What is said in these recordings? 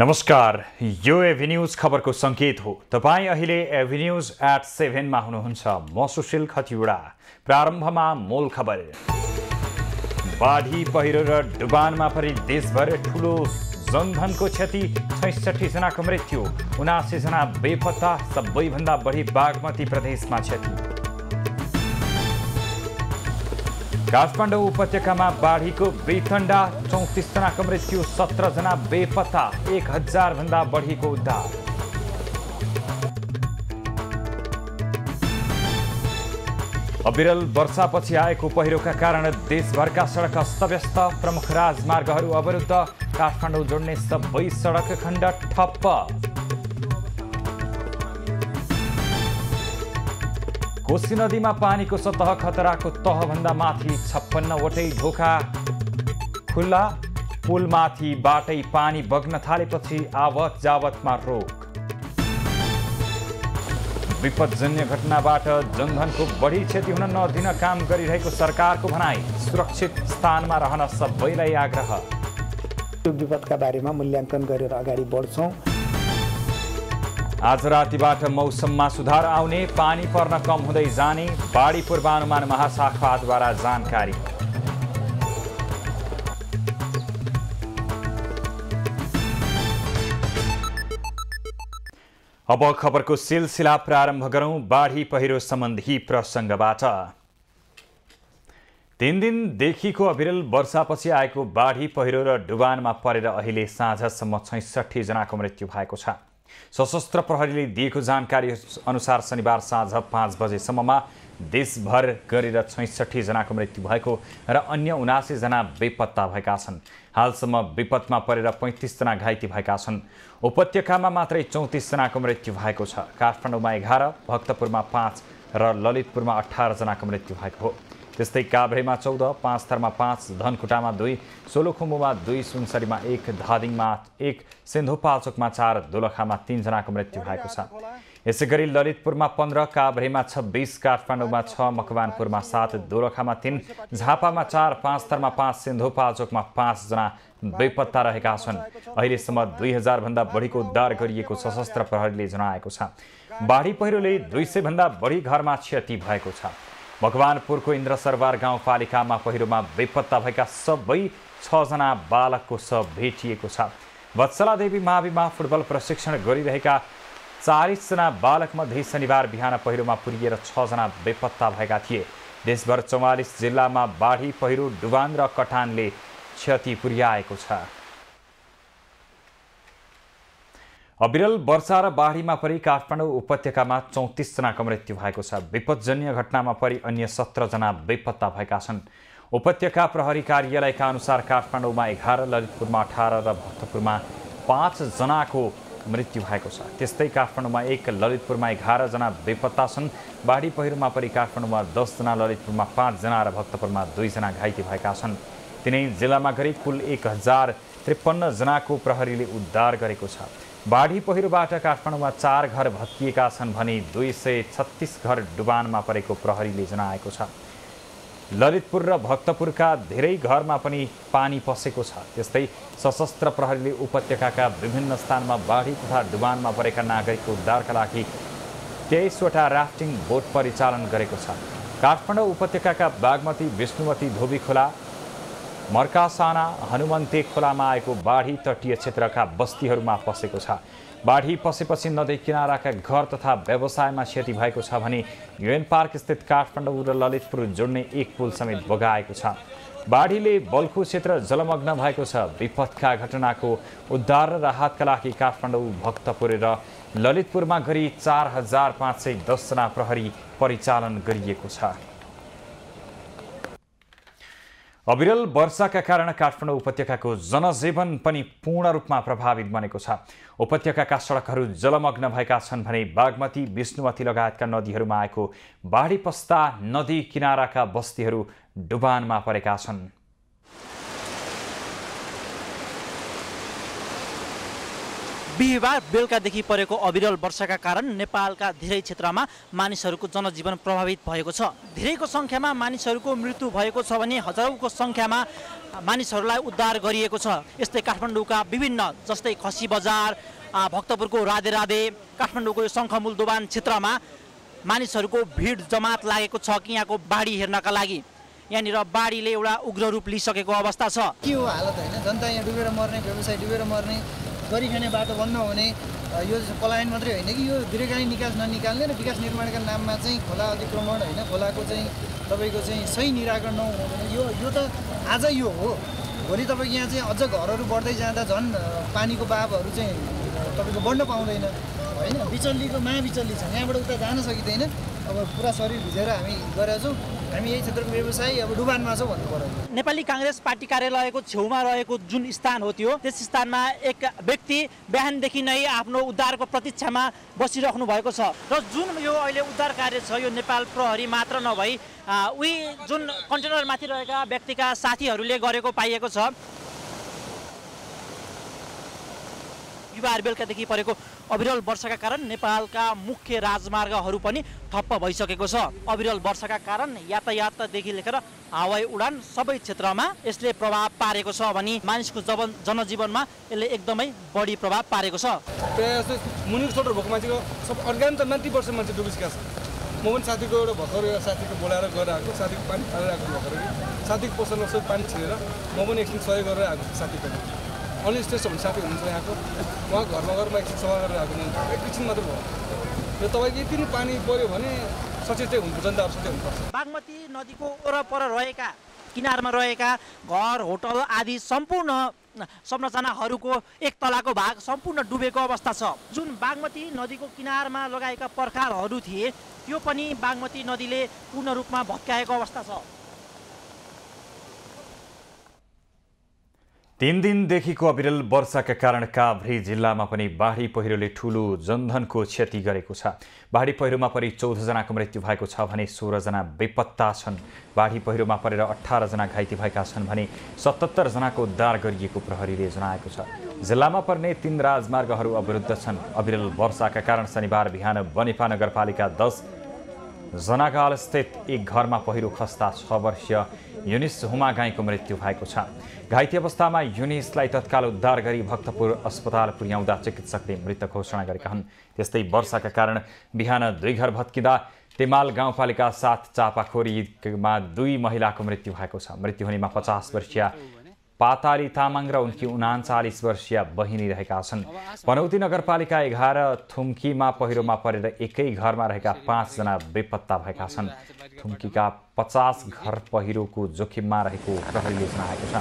नमस्कार यो एभिन्युज खबरको सङ्केत हो। तपाईँ अहिले एभिन्युज एट सेभेनमा हुनुहुन्छ। म सुशील खतिवडा। प्रारम्भमा मूल खबर। बाढी पहिरो र डुबानमा परि देशभर ठुलो जनधनको क्षति छैसठीजनाको मृत्यु उनासीजना बेपत्ता सबैभन्दा बढी बागमती प्रदेशमा क्षति। काठमाडौँ उपत्यकामा बाढीको बेतण्डा चौतिसजनाको मृत्यु सत्रजना बेपत्ता एक हजारभन्दा बढीको उद्धार। अविरल वर्षापछि आएको पहिरोका कारण देशभरका सडक अस्तव्यस्त प्रमुख राजमार्गहरू अवरुद्ध। काठमाडौँ जोड्ने सबै सडक खण्ड ठप्प। कोशी नदीमा पानीको सतह खतराको तहभन्दा माथि छप्पन्नवटै ढोका। खुल्ला पुलमाथि बाटै पानी बग्न थालेपछि आवत जावतमा रोक। विपदजन्य घटनाबाट जनधनको बढी क्षति हुन नदिन काम गरिरहेको सरकारको भनाई। सुरक्षित स्थानमा रहन सबैलाई आग्रह। विपदका बारेमा मूल्याङ्कन गरेर अगाडि बढ्छौँ। आज रातिबाट मौसममा सुधार आउने पानी पर्न कम हुँदै जाने बाढी पूर्वानुमान महाशाखाद्वारा जानकारी। अब खबरको सिलसिला प्रारम्भ गरौँ बाढी पहिरो सम्बन्धी प्रसङ्गबाट। तिन दिनदेखिको अविरल वर्षापछि आएको बाढी पहिरो र डुबानमा परेर अहिले साँझसम्म छैसठीजनाको मृत्यु भएको छ। सशस्त्र प्रहरीले दिएको जानकारी अनुसार शनिबार साँझ पाँच बजेसम्ममा देशभर गरेर छैसठीजनाको मृत्यु भएको र अन्य उनासीजना बेपत्ता भएका छन्। हालसम्म विपदमा परेर पैँतिसजना घाइते भएका छन्। उपत्यकामा मात्रै चौतिसजनाको मृत्यु भएको छ। काठमाडौँमा एघार भक्तपुरमा पाँच र ललितपुरमा अठारजनाको मृत्यु भएको हो। त्यस्तै काभ्रेमा चौध पाँच थरमा पाँच धनकुटामा दुई सोलुखुम्बुमा दुई सुनसरीमा एक धादिङमा एक सिन्धुपाल्चोकमा चार दोलखामा तिनजनाको मृत्यु भएको छ। यसै गरी ललितपुरमा पन्ध्र काभ्रेमा छब्बिस काठमाडौँमा छ मकवानपुरमा सात दोलखामा तिन झापामा चार पाँच थरमा पाँच सिन्धुपाल्चोकमा पाँचजना बेपत्ता रहेका छन्। अहिलेसम्म दुई हजारभन्दा बढीको उद्धार गरिएको सशस्त्र प्रहरीले जनाएको छ। बाढी पहिरोले दुई सयभन्दा बढी घरमा क्षति भएको छ। भगवानपुरको इन्द्र सरबार गाउँपालिकामा पहिरोमा बेपत्ता भएका सबै छजना बालकको शव भेटिएको छ। वत्सला देवी माविमा फुटबल प्रशिक्षण गरिरहेका चालिसजना बालकमध्ये शनिबार बिहान पहिरोमा पुरिएर छजना बेपत्ता भएका थिए। देशभर चौवालिस जिल्लामा बाढी पहिरो डुबान र कटानले क्षति पुर्याएको छ। अविरल वर्षा र बाढीमा परि काठमाडौँ उपत्यकामा चौतिसजनाको मृत्यु भएको छ। विपदजन्य घटनामा परि अन्य सत्रजना बेपत्ता भएका छन्। उपत्यका प्रहरी कार्यालयका अनुसार काठमाडौँमा एघार ललितपुरमा अठार र भक्तपुरमा पाँचजनाको मृत्यु भएको छ। त्यस्तै काठमाडौँमा एक ललितपुरमा एघारजना बेपत्ता छन्। बाढी पहिरोमा परि काठमाडौँमा दसजना ललितपुरमा पाँचजना र भक्तपुरमा दुईजना घाइते भएका छन्। तिनै जिल्लामा गरी कुल एक हजार त्रिपन्नजनाको प्रहरीले उद्धार गरेको छ। बाढी पहिरोबाट काठमाडौँमा चार घर भत्किएका छन् भने दुई सय छत्तिस घर डुबानमा परेको प्रहरीले जनाएको छ। ललितपुर र भक्तपुरका धेरै घरमा पनि पानी पसेको छ। त्यस्तै सशस्त्र प्रहरीले उपत्यकाका विभिन्न स्थानमा बाढी तथा डुबानमा परेका नागरिकको उद्धारका लागि तेइसवटा राफ्टिङ बोट परिचालन गरेको छ। काठमाडौँ उपत्यकाका बागमती विष्णुमती धोबी खोला मर्कासाना हनुमन्ते खोलामा आएको बाढी तटीय क्षेत्रका बस्तीहरूमा पसेको छ। बाढी पसेपछि नदी किनाराका घर तथा व्यवसायमा क्षति भएको छ भने युएन पार्क स्थित काठमाडौँ र ललितपुर जोड्ने एक पुल समेत बगाएको छ। बाढीले बल्खु क्षेत्र जलमग्न भएको छ। विपदका घटनाको उद्धार र राहतका लागि काठमाडौँ भक्तपुर र ललितपुरमा गरी चार हजार पाँच सय दसजना प्रहरी परिचालन गरिएको छ। अविरल वर्षाका कारण काठमाडौँ उपत्यकाको जनजीवन पनि पूर्ण रूपमा प्रभावित बनेको छ। उपत्यकाका सडकहरू जलमग्न भएका छन् भने बागमती विष्णुमती लगायतका नदीहरूमा आएको बाढी पस्ता नदी किनाराका बस्तीहरू डुबानमा परेका छन्। बिहिबार बेलुकादेखि परेको अविरल वर्षाका कारण नेपालका धेरै क्षेत्रमा मानिसहरूको जनजीवन प्रभावित भएको छ। धेरैको सङ्ख्यामा मानिसहरूको मृत्यु भएको छ भने हजारौँको सङ्ख्यामा मानिसहरूलाई उद्धार गरिएको छ। यस्तै काठमाडौँका विभिन्न जस्तै खसी बजार भक्तपुरको राधे राधे काठमाडौँको यो शङ्खमूल दोबान क्षेत्रमा मानिसहरूको भिड जमात लागेको छ कि यहाँको बाढी हेर्नका लागि। यहाँनिर बाढीले एउटा उग्र रूप लिइसकेको अवस्था छ। के हो हालत होइन? जनता यहाँ डुबेर मर्ने व्यवसाय डुबेर मर्ने गरिखाने बाटो बन्द हुने यो पलायन मात्रै होइन कि यो दीर्घकालीन निकास ननिकाल्ने र विकास निर्माणका नाममा चाहिँ खोला अतिक्रमण होइन खोलाको चाहिँ तपाईँको चाहिँ सही निराकरण नहुने यो यो त आज यो हो। भोलि तपाईँको यहाँ चाहिँ अझ घरहरू बढ्दै जाँदा झन् पानीको बाबहरू चाहिँ तपाईँको बढ्न पाउँदैन। होइन बिचल्लीको महाबिचल्ली छ। यहाँबाट उता जान सकिँदैन। अब पुरा शरीर भिजेर हामी गरेका छौँ। हामी यही क्षेत्रको व्यवसाय अब डुबानमा छौँ भन्नु पर्यो। नेपाली काङ्ग्रेस पार्टी कार्यालयको छेउमा रहेको जुन स्थान हो त्यो त्यस स्थानमा एक व्यक्ति बिहानदेखि नै आफ्नो उद्धारको प्रतीक्षामा बसिराख्नु भएको छ। र जुन यो अहिले उद्धार कार्य छ यो नेपाल प्रहरी मात्र नभई उही जुन कन्टेनरमाथि रहेका व्यक्तिका साथीहरूले गरेको पाइएको छ। बिहिबार बेलुकादेखि परेको अविरल वर्षाका कारण नेपालका मुख्य राजमार्गहरू पनि ठप्प भइसकेको छ। अविरल वर्षाका कारण यातायातदेखि लिएर हवाई उडान सबै क्षेत्रमा यसले प्रभाव पारेको छ भने मानिसको जवन जनजीवनमा यसले एकदमै बढी प्रभाव पारेको छ। प्रायः जस्तो मुनि छोटो भएको मान्छेको सब अर्ग्यान वर्ष मान्छे डुबिसकेको म पनि साथीको एउटा भर्खर साथीको बोलाएर गएर आएको साथीको पानी फालेर आएको भर्खर। साथीको पोसलमा सबै पानी छिरेर म पनि एकछिन सहयोग गरेर आएको साथी अन्य स्टेज भन्ने साथी हुनुहुन्छ यहाँको उहाँ घरमा गएर म एकछिन सभा गरेर आएको मान्छे एकैछिन मात्रै भयो र तपाईँको यति नै पानी पऱ्यो भने सचेतै हुन्छ जनताहरू सचेत हुनुपर्छ बागमती नदीको वरपर रहेका किनारमा रहेका घर होटल आदि सम्पूर्ण संरचनाहरूको एक तलाको भाग सम्पूर्ण डुबेको अवस्था छ। जुन बागमती नदीको किनारमा लगाएका पर्खालहरू थिए त्यो पनि बागमती नदीले पूर्ण रूपमा भत्काएको अवस्था छ। तीन दिनदेखिको अविरल वर्षाका कारण काभ्रे जिल्लामा पनि बाढी पहिरोले ठुलो जनधनको क्षति गरेको छ। बाढी पहिरोमा परि चौधजनाको मृत्यु भएको छ भने सोह्रजना बेपत्ता छन्। बाढी पहिरोमा परेर अठारजना घाइते भएका छन् भने सतहत्तरजनाको उद्धार गरिएको प्रहरीले जनाएको छ। जिल्लामा पर्ने तीन राजमार्गहरू अवरुद्ध छन्। अविरल वर्षाका कारण शनिबार बिहान बनेपा नगरपालिका दस जनागाल स्थित एक घरमा पहिरो खस्दा छ वर्षीय युनिस हुमा गाईको मृत्यु भएको छ। घाइते अवस्थामा युनिसलाई तत्काल उद्धार गरी भक्तपुर अस्पताल पुर्याउँदा चिकित्सकले मृत घोषणा गरेका हुन्। त्यस्तै वर्षाका कारण बिहान दुई घर भत्किँदा तेमाल गाउँपालिका साथ चापाखोरीमा दुई महिलाको मृत्यु भएको छ। मृत्यु हुनेमा पचास वर्षीय पाताली तामाङ र उनकी उनाचालिस वर्षीय बहिनी रहेका छन्। पनौती नगरपालिका एघार थुम्कीमा पहिरोमा परेर एकै घरमा रहेका पाँचजना बेपत्ता भएका छन्। थुम्कीका पचास घर पहिरोको जोखिममा रहेको प्रहरीले जनाएको छ।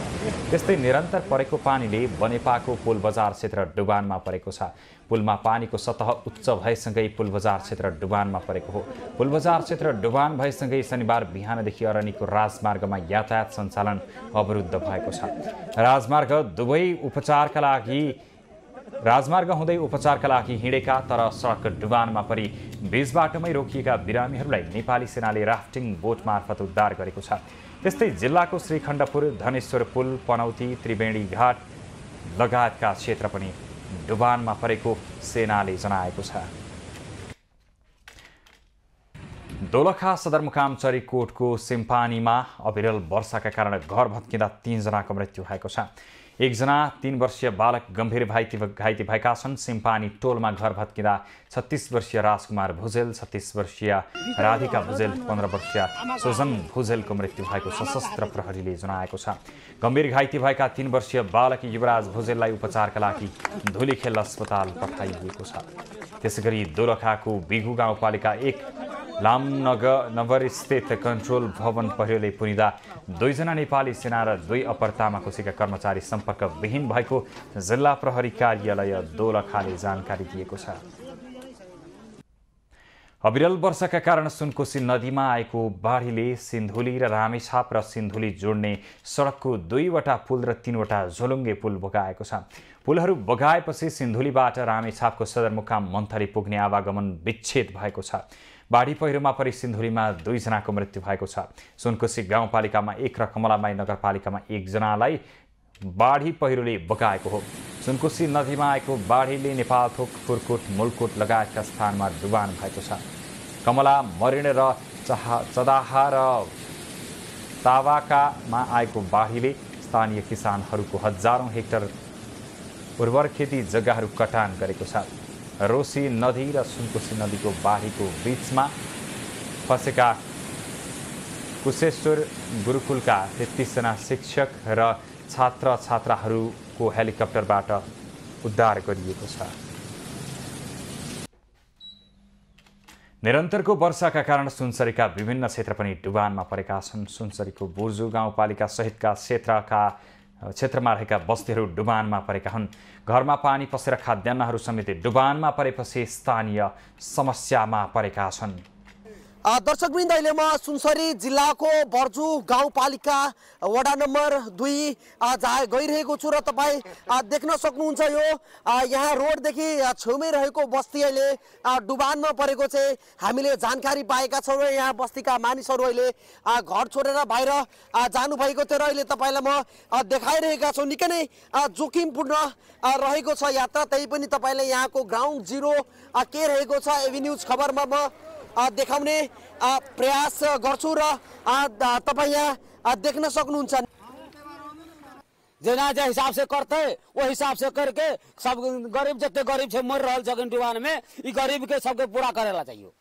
त्यस्तै निरन्तर परेको पानीले बनेपाको पुल बजार क्षेत्र डुबानमा परेको छ। पुलमा पानीको सतह उच्च भएसँगै पुल बजार क्षेत्र डुबानमा परेको हो। पुल बजार क्षेत्र डुबान भएसँगै शनिबार बिहानदेखि अरनीको राजमार्गमा यातायात सञ्चालन अवरुद्ध भएको छ। राजमार्ग दुवै उपचारका लागि राजमार्ग हुँदै उपचारका लागि हिँडेका तर सडक डुबानमा परि बीच बाटोमै रोकिएका बिरामीहरूलाई नेपाली सेनाले राफ्टिङ बोट मार्फत उद्धार गरेको छ। त्यस्तै जिल्लाको श्रीखण्डपुर धनेश्वर पुल पनौती त्रिवेणी घाट लगायतका क्षेत्र पनि डुबानमा परेको सेनाले जनाएको छ। दोलखा सदरमुकाम चरीकोटको सिम्पानीमा अविरल वर्षाका कारण घर भत्किँदा तिनजनाको मृत्यु भएको छ। एकजना तिन वर्षीय बालक गम्भीर घाइते घाइते भएका छन्। सिम्पानी टोलमा घर भत्किँदा छत्तिस वर्षीय राजकुमार भुजेल छत्तिस वर्षीय राधिका भुजेल पन्ध्र वर्षीय सुजन भुजेलको मृत्यु भएको सशस्त्र प्रहरीले जनाएको छ। गम्भीर घाइते भएका तिन वर्षीय बालक युवराज भुजेललाई उपचारका लागि धुलीखेल अस्पताल पठाइएको छ। त्यसै गरी दोलखाको बिघु गाउँपालिका एक लामनगर नगरस्थित कन्ट्रोल भवन पहिरोले पुरिँदा दुईजना नेपाली सेना र दुई अप्पर तामाकोसीका कर्मचारी सम्पर्कविहीन भएको जिल्ला प्रहरी कार्यालय दोलखाले जानकारी दिएको छ। अविरल वर्षाका कारण सुनकोशी नदीमा आएको बाढीले सिन्धुली र रामेछाप र सिन्धुली जोड्ने सडकको दुईवटा पुल र तिनवटा झोलुङ्गे पुल बगाएको छ। पुलहरू बगाएपछि सिन्धुलीबाट रामेछापको सदरमुकाम मन्थली पुग्ने आवागमन विच्छेद भएको छ। बाढी पहिरोमा परि सिन्धुलीमा दुईजनाको मृत्यु भएको छ। सुनकोशी गाउँपालिकामा एक र कमलामाई नगरपालिकामा एकजनालाई बाढी पहिरोले बगाएको हो। सुनकोशी नदीमा आएको बाढीले नेपालथोक कुरकुट मुलकुट लगायतका स्थानमा डुबान भएको छ। कमला मरिण र चहा चदाहा र तावाकामा आएको बाढीले स्थानीय किसानहरूको हजारौँ हेक्टर उर्वर खेती जग्गाहरू कटान गरेको छ। रोसी नदी र सुनकोशी नदीको बाढीको बिचमा फँसेका कुशेश्वर गुरुकुलका तेत्तिसजना शिक्षक र छात्र छात्राहरूको हेलिकप्टरबाट उद्धार गरिएको छ। निरन्तरको वर्षाका कारण सुनसरीका विभिन्न क्षेत्र पनि डुबानमा परेका छन्। सुनसरीको बुर्जु गाउँपालिका सहितका क्षेत्रका क्षेत्रमा रहेका बस्तीहरू डुबानमा परेका हुन्। घरमा पानी पसेर खाद्यान्नहरू समेत डुबानमा परेपछि स्थानीय समस्यामा परेका छन्। दर्शकवृन्द अहिले म सुनसरी जिल्लाको बर्जु गाउँपालिका वडा नम्बर दुई जहाँ गइरहेको छु र तपाईँ देख्न सक्नुहुन्छ यो यहाँ रोडदेखि छेउमै रहेको बस्ती अहिले डुबानमा परेको चाहिँ हामीले जानकारी पाएका छौँ र यहाँ बस्तीका मानिसहरू अहिले घर छोडेर बाहिर जानुभएको थियो र अहिले तपाईँलाई म देखाइरहेका छौँ। निकै नै जोखिमपूर्ण रहेको छ यात्रा। त्यही पनि तपाईँले यहाँको ग्राउन्ड जिरो के रहेको छ एभी न्युज खबरमा म देखाउने प्रयास गर्छु र तपाईँ यहाँ देख्न सक्नुहुन्छ। जेना जे हिसाब से करते वो हिसाब से करके सब गरीब जते गरीब छे मर रहल छन् डिवान में ई गरीब के सबके पूरा करेला चाहिए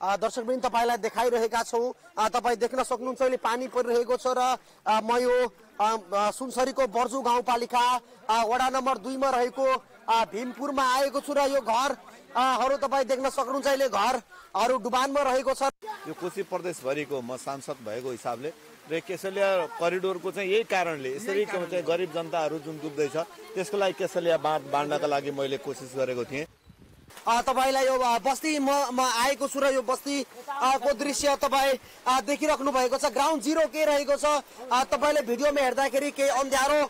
दर्शक पनि तपाईँलाई देखाइरहेका छौँ। तपाईँ देख्न सक्नुहुन्छ अहिले पानी परिरहेको छ र म यो सुनसरीको बर्जु गाउँपालिका वडा नम्बर दुईमा रहेको भीमपुरमा आएको छु र यो घरहरू तपाईँ देख्न सक्नुहुन्छ अहिले घरहरू डुबानमा रहेको छ। यो कोशी प्रदेशभरिको म सांसद भएको हिसाबले र केसलिया करिडोरको चाहिँ यही कारणले यसरी गरिब जनताहरू जुन डुब्दैछ त्यसको लागि केसलिया बाँध बाँड्नका लागि मैले कोसिस गरेको थिएँ। तपाईँलाई यो बस्ती म म आएको छु र यो बस्तीको दृश्य तपाईँ देखिराख्नु भएको छ। ग्राउन्ड जिरो के रहेको छ तपाईँले भिडियोमा हेर्दाखेरि केही अँध्यारो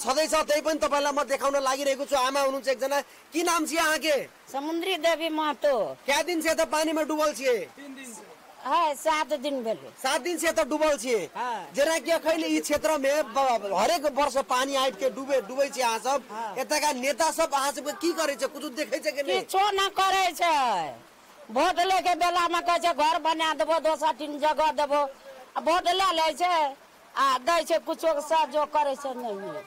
छँदैछ त्यही पनि तपाईँलाई म देखाउन लागिरहेको छु। आमा हुनुहुन्छ एकजना। के नाम छ यहाँ के समुद्री देवी महतो। क्या दिन से त पानीमा डुबल छिए है सात दिन भेले। सात दिन से तो डूबल छिए जेना कि अखन ई क्षेत्र में ब- हरेक वर्ष पानी आबि के डूबे डूबे छै अहाँ सब। एतका नेता सब अहाँ सब की करे छै कुछ देखे छै कि नहीं? किछो न करे छै। भोट ले के बेला में कहे छै घर बना देबो दोसर तीन जगह देबो। आ भोट ले ले छै आ दै छै कुछो के सहयोग करे छै नहीं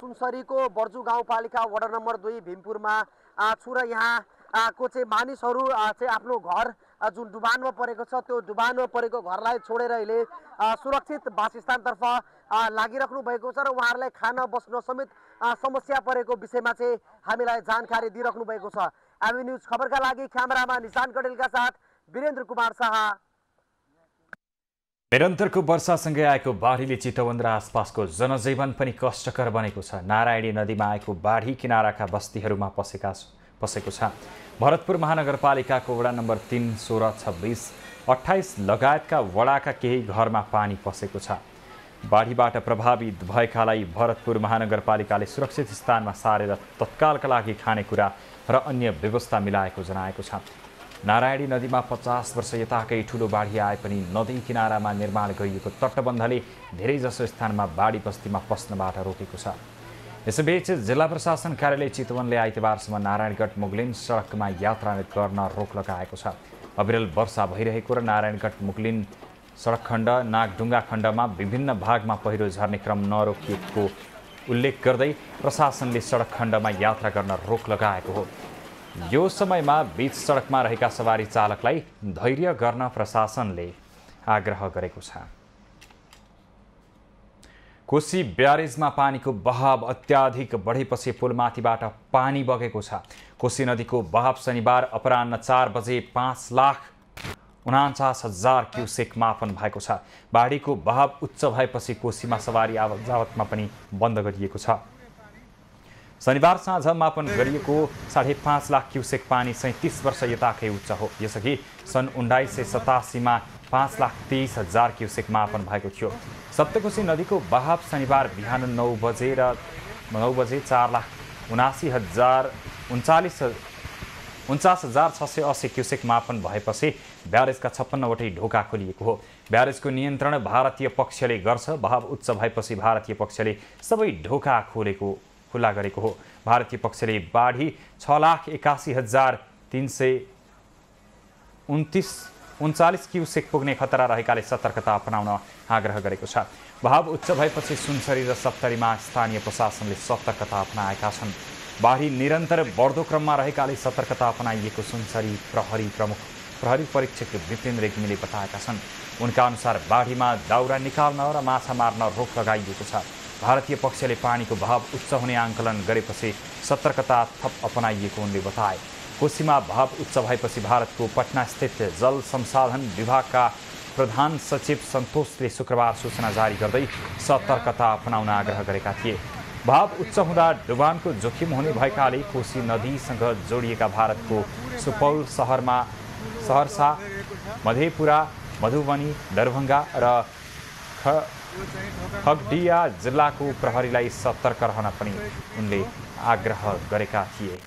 सुनसरीको बर्जु गाउँपालिका वडा नम्बर दुई भीमपुरमा। आ, छु र यहाँ को चाहिँ मानिसहरू चाहिँ आफ्नो घर जुन डुबानमा परेको छ त्यो डुबानमा परेको घरलाई छोडेर अहिले सुरक्षित वासस्थानतर्फ लागिराख्नु भएको छ र उहाँहरूलाई खान बस्न समेत समस्या परेको विषयमा चाहिँ हामीलाई जानकारी दिइराख्नु भएको छ। एमी न्युज खबरका लागि क्यामेरामा निशान कडेलका साथ वीरेन्द्र कुमार शाह। निरन्तरको वर्षासँगै आएको बाढीले चितवन र आसपासको जनजीवन पनि कष्टकर बनेको छ। नारायणी नदीमा आएको बाढी किनाराका बस्तीहरूमा पसेका पसेको छ। भरतपुर महानगरपालिकाको वडा नम्बर तिन सोह्र छब्बिस अठाइस लगायतका वडाका केही घरमा पानी पसेको छ। बाढीबाट प्रभावित भएकालाई भरतपुर महानगरपालिकाले सुरक्षित स्थानमा सारेर तत्कालका लागि खानेकुरा र अन्य व्यवस्था मिलाएको जनाएको छ। नारायणी नदीमा पचास वर्ष यताकै ठुलो बाढी आए पनि नदी किनारामा निर्माण गरिएको तटबन्धले धेरैजसो स्थानमा बाढी बस्तीमा पस्नबाट रोकेको छ। यसैबीच जिल्ला प्रशासन कार्यालय चितवनले आइतबारसम्म नारायणगढ मुगलिन सडकमा यात्रा गर्न रोक लगाएको छ। अविरल वर्षा भइरहेको र नारायणगढ मुगलिन सडक खण्ड नागढुङ्गा खण्डमा विभिन्न भागमा पहिरो झर्ने क्रम नरोकिएको उल्लेख गर्दै प्रशासनले सडक खण्डमा यात्रा गर्न रोक लगाएको हो। यो समयमा बीच सडकमा रहेका सवारी चालकलाई धैर्य गर्न प्रशासनले आग्रह गरेको छ। कोशी ब्यारेजमा पानीको बहाव अत्याधिक बढेपछि पुलमाथिबाट पानी बगेको छ। कोशी नदीको बहाव शनिबार अपरान्न चार बजे पाँच लाख उनान्चास हजार क्युसेक मापन भएको छ। बाढीको बहाव उच्च भएपछि कोशीमा सवारी आवत जावतमा पनि बन्द गरिएको छ। शनिबार साँझ मापन गरिएको साढे पाँच लाख क्युसेक पानी सैँतिस वर्ष यताकै उच्च हो। यसअघि सन् उन्नाइस सय सतासीमा पाँच लाख तेइस हजार क्युसेक मापन भएको थियो। सप्तकोशी नदीको बहाव शनिबार बिहान नौ बजे र नौ बजे चार लाख उनासी हजार उन्चालिस उन्चास हजार छ सय अस्सी क्युसेक मापन भएपछि ब्यारेजका छप्पन्नवटै ढोका खोलिएको हो। ब्यारेजको नियन्त्रण भारतीय पक्षले गर्छ। भाव उच्च भएपछि भारतीय पक्षले सबै ढोका खोलेको खुल्ला गरेको हो। भारतीय पक्षले बाढी छ लाख एकासी हजार तिन सय उन्तिस उन्चालिस क्युसेक पुग्ने खतरा रहेकाले सतर्कता अपनाउन आग्रह गरेको छ भाव उच्च भएपछि सुनसरी र सप्तरीमा स्थानीय प्रशासनले सतर्कता अपनाएका छन् बाढी निरन्तर बढ्दो क्रममा रहेकाले सतर्कता अपनाइएको सुनसरी प्रहरी प्रमुख प्रहरी परीक्षक विपिन रेग्मीले बताएका छन् उनका अनुसार बाढीमा दाउरा निकाल्न र माछा मार्न रोक लगाइएको छ भारतीय पक्षले पानीको भाव उच्च हुने आङ्कलन गरेपछि सतर्कता थप अपनाइएको उनले बताए कोसीमा भाव उच्च भएपछि भारतको पटनास्थित जल संसाधन विभागका प्रधान सचिव सन्तोषले शुक्रबार सूचना जारी गर्दै सतर्कता अपनाउन आग्रह गरेका थिए। भाव उच्च हुँदा डुबानको जोखिम हुने भएकाले कोशी नदीसँग जोडिएका भारतको सुपौल सहरमा सहरसा मधेपुरा मधुबनी दरभङ्गा र खगडिया जिल्लाको प्रहरीलाई सतर्क रहन पनि उनले आग्रह गरेका थिए।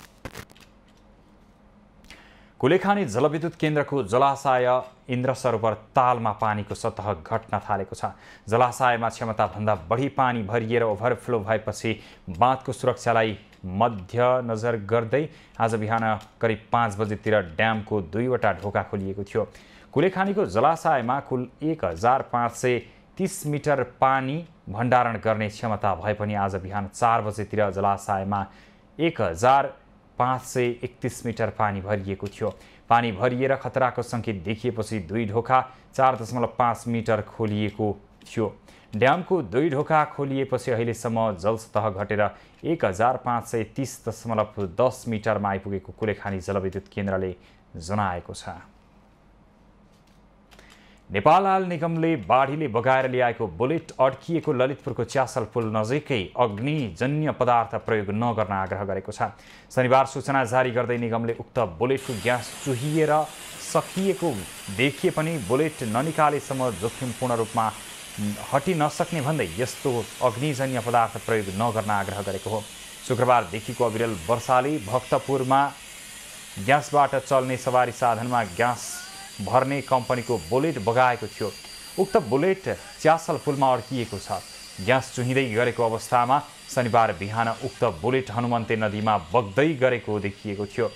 कुलेखानी जलविद्युत केन्द्रको जलाशय इन्द्र सरोवर तालमा पानीको सतह घट्न थालेको छ। जलाशयमा क्षमताभन्दा बढी पानी भरिएर ओभरफ्लो भएपछि बाँधको सुरक्षालाई मध्यनजर गर्दै आज बिहान करिब पाँच बजेतिर ड्यामको दुईवटा ढोका खोलिएको थियो। कुलेखानीको जलाशयमा कुल एक हजार पाँच सय तिस मिटर पानी भण्डारण गर्ने क्षमता भए पनि आज बिहान चार बजेतिर जलाशयमा एक हजार पाँच सय एकतिस मिटर पानी भरिएको थियो। पानी भरिएर खतराको सङ्केत देखिएपछि दुई ढोका चार दशमलव पाँच मिटर खोलिएको थियो। ड्यामको दुई ढोका खोलिएपछि अहिलेसम्म जलसतह घटेर एक हजार पाँच सय तिस दशमलव दस मिटरमा आइपुगेको कुलेखानी जलविद्युत केन्द्रले जनाएको छ। नेपाल हाल निगमले बाढीले बगाएर ल्याएको बुलेट अड्किएको ललितपुरको च्यासल पुल नजिकै अग्निजन्य पदार्थ प्रयोग नगर्न आग्रह गरेको छ। शनिबार सूचना जारी गर्दै निगमले उक्त बुलेटको ग्यास चुहिएर सकिएको देखिए पनि बुलेट ननिकालेसम्म जोखिमपूर्ण रूपमा हटि नसक्ने भन्दै यस्तो अग्निजन्य पदार्थ प्रयोग नगर्न आग्रह गरेको हो। शुक्रबारदेखिको अविरल वर्षाले भक्तपुरमा ग्यासबाट चल्ने सवारी साधनमा ग्यास भर्ने कम्पनीको बुलेट बगाएको थियो। उक्त बुलेट च्यासल पुलमा अड्किएको छ। ग्यास चुहिँदै गरेको अवस्थामा शनिबार बिहान उक्त बुलेट हनुमन्ते नदीमा बग्दै गरेको देखिएको थियो।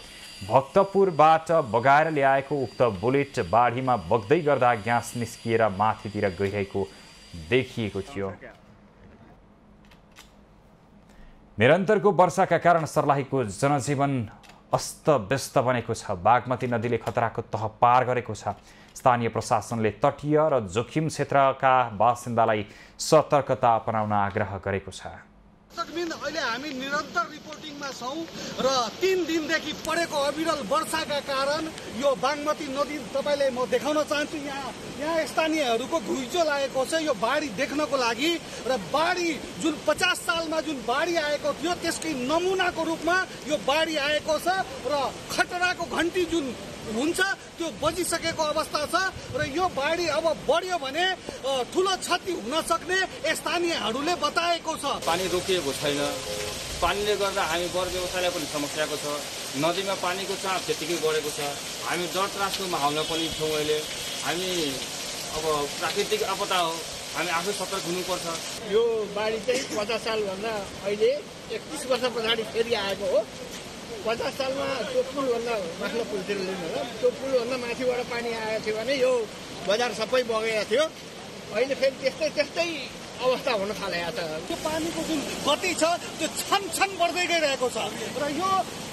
भक्तपुरबाट बगाएर ल्याएको उक्त बुलेट बाढीमा बग्दै गर्दा ग्यास निस्किएर माथितिर गइरहेको देखिएको थियो। निरन्तरको वर्षाका कारण सर्लाहीको जनजीवन अस्तव्यस्त बनेको छ। बागमती नदीले खतराको तह पार गरेको छ। स्थानीय प्रशासनले तटीय र जोखिम क्षेत्रका बासिन्दालाई सतर्कता अपनाउन आग्रह गरेको छ। दर्शकबिन अहिले हामी निरन्तर रिपोर्टिङमा छौँ र तिन दिनदेखि परेको अविरल वर्षाका कारण यो बागमती नदी तपाईँलाई म देखाउन चाहन्छु। यहाँ यहाँ स्थानीयहरूको घुइँचो लागेको छ यो बाढी देख्नको लागि र बाढी जुन पचास सालमा जुन बाढी आएको थियो त्यसकै नमुनाको रूपमा यो बाढी आएको छ र खतराको घन्टी जुन हुन्छ त्यो बजिसकेको अवस्था छ र यो बाढी अब बढ्यो भने ठुलो क्षति हुन सक्ने स्थानीयहरूले बताएको छ। पानी रोकिएको छैन। पानीले गर्दा हामी वर व्यवसायलाई पनि समस्याको छ। नदीमा पानीको चाप त्यतिकै बढेको छ। हामी डर त्रासको माहौलमा पनि छौँ अहिले। हामी अब प्राकृतिक आपदा हो। हामी आफै सतर्क हुनुपर्छ। यो बाढी चाहिँ पचास सालभन्दा अहिले एकतिस वर्ष पछाडि फेरि आएको हो। पचास सालमा त्यो पुलभन्दा माथिल्लो पुलतिर लिनु होला। त्यो पुलभन्दा माथिबाट पानी आएको थियो भने यो बजार सबै बगेको थियो। अहिले फेरि त्यस्तै त्यस्तै अवस्था हुन थालेको छ। यो पानीको जुन गति छ त्यो छन छन बढ्दै गइरहेको छ। र यो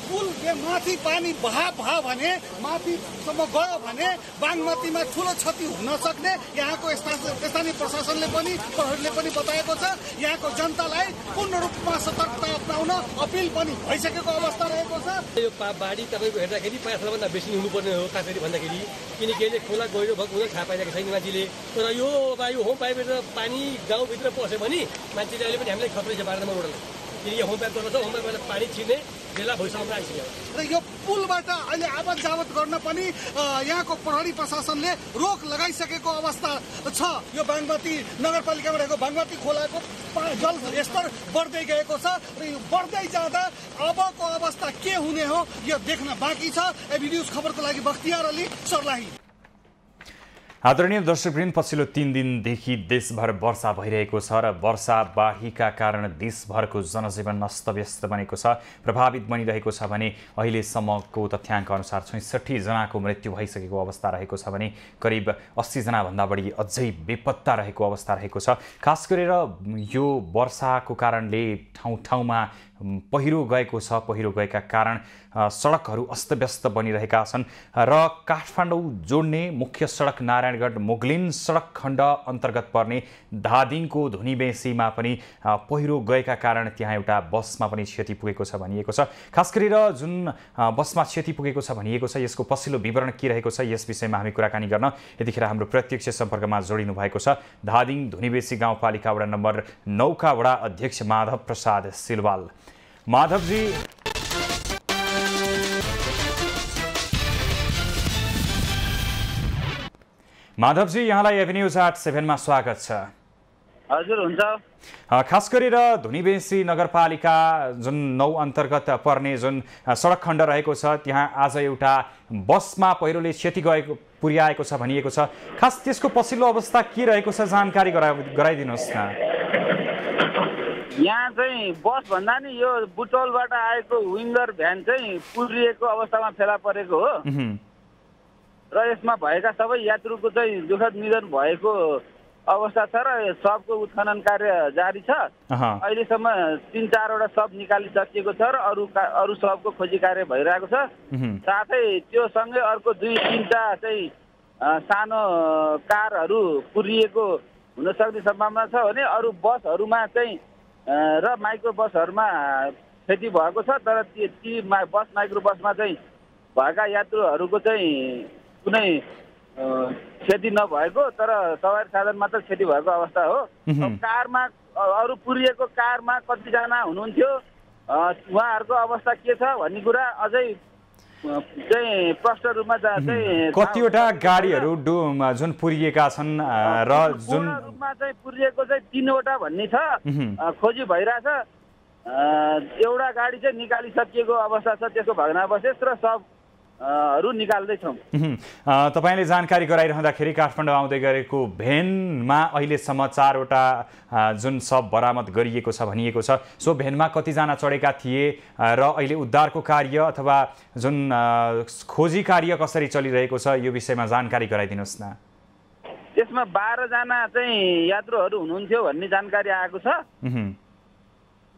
पुल माथि पानी बहा बहा भने माथिसम्म गयो भने बागमतीमा ठुलो क्षति हुन सक्ने यहाँको स्था- स्थानीय प्रशासनले पनि प्रहरीले पनि बताएको छ। यहाँको जनतालाई पूर्ण रूपमा सतर्कता अप्नाउन अपिल पनि भइसकेको अवस्था रहेको छ। यो बाढी तपाईँको हेर्दाखेरि पाँच सालभन्दा बेसी हुनुपर्ने हो खास भन्दाखेरि। किनकि अहिले खोला गहिरो भएको हुँदैन थाहा पाइरहेको छैन मान्छेले। तर यो अब यो होम पाइपबाट पानी गाउँभित्र पस्यो भने मान्छेले अहिले पनि हामीलाई खतरै छ बाह्र नम्बर किनकि होम पाइप गर्नु छ होम पाइपबाट पानी छिर्ने बेला भइसम्म आइसक्यो र यो पुलबाट अहिले आवत जावत गर्न पनि यहाँको प्रहरी प्रशासनले रोक लगाइसकेको अवस्था छ। यो बागमती नगरपालिकामा रहेको बागमती खोलाको जल स्तर बढ्दै गएको छ। र यो बढ्दै जाँदा अबको अवस्था के हुने हो यो देख्न बाँकी छ। एबी न्युज खबरको लागि बख्तियार अली सर्लाही। आदरणीय दर्शकवृन्द पछिल्लो तिन दिनदेखि देशभर वर्षा भइरहेको छ र वर्षा बाढीका कारण देशभरको जनजीवन अस्तव्यस्त बनेको छ प्रभावित बनिरहेको छ भने अहिलेसम्मको तथ्याङ्क अनुसार जनाको मृत्यु भइसकेको अवस्था रहेको छ भने करिब अस्सीजनाभन्दा बढी अझै बेपत्ता रहेको अवस्था रहेको छ। खास गरेर यो वर्षाको कारणले ठाउँ ठाउँमा पहिरो गएको छ पहिरो गएका कारण सडकहरू अस्तव्यस्त बनिरहेका छन् र काठमाडौँ जोड्ने मुख्य सडक नारायणगढ मुगलिन सडक खण्ड अन्तर्गत पर्ने धादिङको धुनीबेसीमा पनि पहिरो गएका कारण त्यहाँ एउटा बसमा पनि क्षति पुगेको छ भनिएको छ। खास गरेर जुन बसमा क्षति पुगेको छ भनिएको छ यसको पछिल्लो विवरण के रहेको छ यस विषयमा हामी कुराकानी गर्न यतिखेर हाम्रो प्रत्यक्ष सम्पर्कमा जोडिनु भएको छ। धादिङ धुनीबेसी गाउँपालिका वडा नम्बर नौका वडा अध्यक्ष माधव प्रसाद सिलवाल। माधवजी। माधवजी यहाँलाई एभिन्युज आर्ट सेभेनमा स्वागत छ। हजुर हुन्छ। खास गरेर धुनीबेसी नगरपालिका जुन नौ अन्तर्गत पर्ने जुन सडक खण्ड रहेको छ त्यहाँ आज एउटा बसमा पहिरोले क्षति गएको पुर्याएको छ भनिएको छ। खास त्यसको पछिल्लो अवस्था के रहेको छ जानकारी गरा गराइदिनुहोस् न। यहाँ चाहिँ बस भन्दा नि यो बुटोलबाट आएको विङ्गर भ्यान चाहिँ पुरिएको अवस्थामा फेला परेको हो। र यसमा भएका सबै यात्रुको चाहिँ दुःखद निधन भएको अवस्था छ र सबको उत्खनन कार्य जारी छ। अहँ, अहिलेसम्म तिन चारवटा सब निकालिसकिएको छ र अरू अरू सबको खोजी कार्य भइरहेको छ। साथै त्यो सँगै अर्को दुई तिनवटा चाहिँ सानो कारहरू पुरिएको हुन सक्ने सम्भावना छ भने अरू बसहरूमा चाहिँ र माइक्रो बसहरूमा क्षति भएको छ तर ती ती मा बस माइक्रो बसमा चाहिँ भएका यात्रुहरूको चाहिँ कुनै क्षति नभएको तर सवारी साधन मात्र क्षति भएको अवस्था हो। कारमा अरू पुरिएको कारमा कतिजना हुनुहुन्थ्यो उहाँहरूको अवस्था के छ भन्ने कुरा अझै चाहिँ प्रष्ट रूपमा चाहिँ कतिवटा गाडीहरू जुन पुरिएका छन् र जुन रूपमा चाहिँ पुरिएको चाहिँ तिनवटा भन्ने छ। खोजी भइरहेछ। एउटा गाडी चाहिँ निकालिसकिएको अवस्था छ त्यसको भग्नावशेष र सब हरू निकाल्दैछौँ। तपाईँले जानकारी गराइरहँदाखेरि काठमाडौँ आउँदै गरेको भेनमा अहिलेसम्म चारवटा जुन सब बरामद गरिएको छ भनिएको छ सो भेनमा कतिजना चढेका थिए र अहिले उद्धारको कार्य अथवा जुन खोजी कार्य कसरी चलिरहेको छ यो विषयमा जानकारी गराइदिनुहोस् न। त्यसमा बाह्रजना चाहिँ यात्रुहरू हुनुहुन्थ्यो भन्ने जानकारी आएको छ।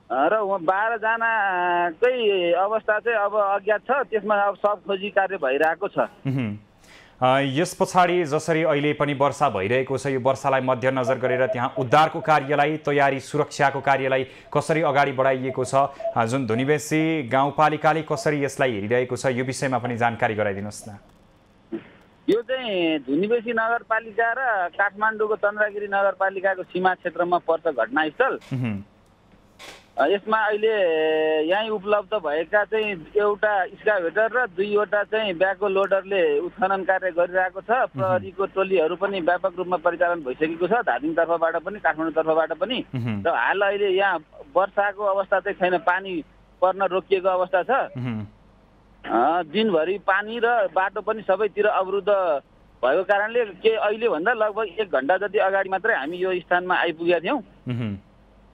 र बाह्रजनाकै अवस्था चाहिँ अब अज्ञात छ त्यसमा अब सब खोजी कार्य भइरहेको छ। यस पछाडि जसरी अहिले पनि वर्षा भइरहेको छ यो वर्षालाई मध्यनजर गरेर त्यहाँ उद्धारको कार्यलाई तयारी सुरक्षाको कार्यलाई कसरी अगाडि बढाइएको छ जुन धुनीबेसी गाउँपालिकाले कसरी यसलाई हेरिरहेको छ यो विषयमा पनि जानकारी गराइदिनुहोस् न। यो चाहिँ धुनीबेसी नगरपालिका र काठमाडौँको चन्द्रगिरी नगरपालिकाको सीमा क्षेत्रमा पर्छ घटनास्थल। यसमा अहिले यहीँ उपलब्ध भएका चाहिँ एउटा स्काभेटर र दुईवटा चाहिँ ब्याको लोडरले उत्खनन कार्य गरिरहेको छ। प्रहरीको टोलीहरू पनि व्यापक रूपमा परिचालन भइसकेको छ। धादिङ तर्फबाट पनि काठमाडौँ तर्फबाट पनि। र हाल अहिले यहाँ वर्षाको अवस्था चाहिँ छैन। पानी पर्न रोकिएको अवस्था छ। दिनभरि पानी र बाटो पनि सबैतिर अवरुद्ध भएको कारणले के अहिले भन्दा लगभग एक घन्टा जति अगाडि मात्रै हामी यो स्थानमा आइपुगेका थियौँ।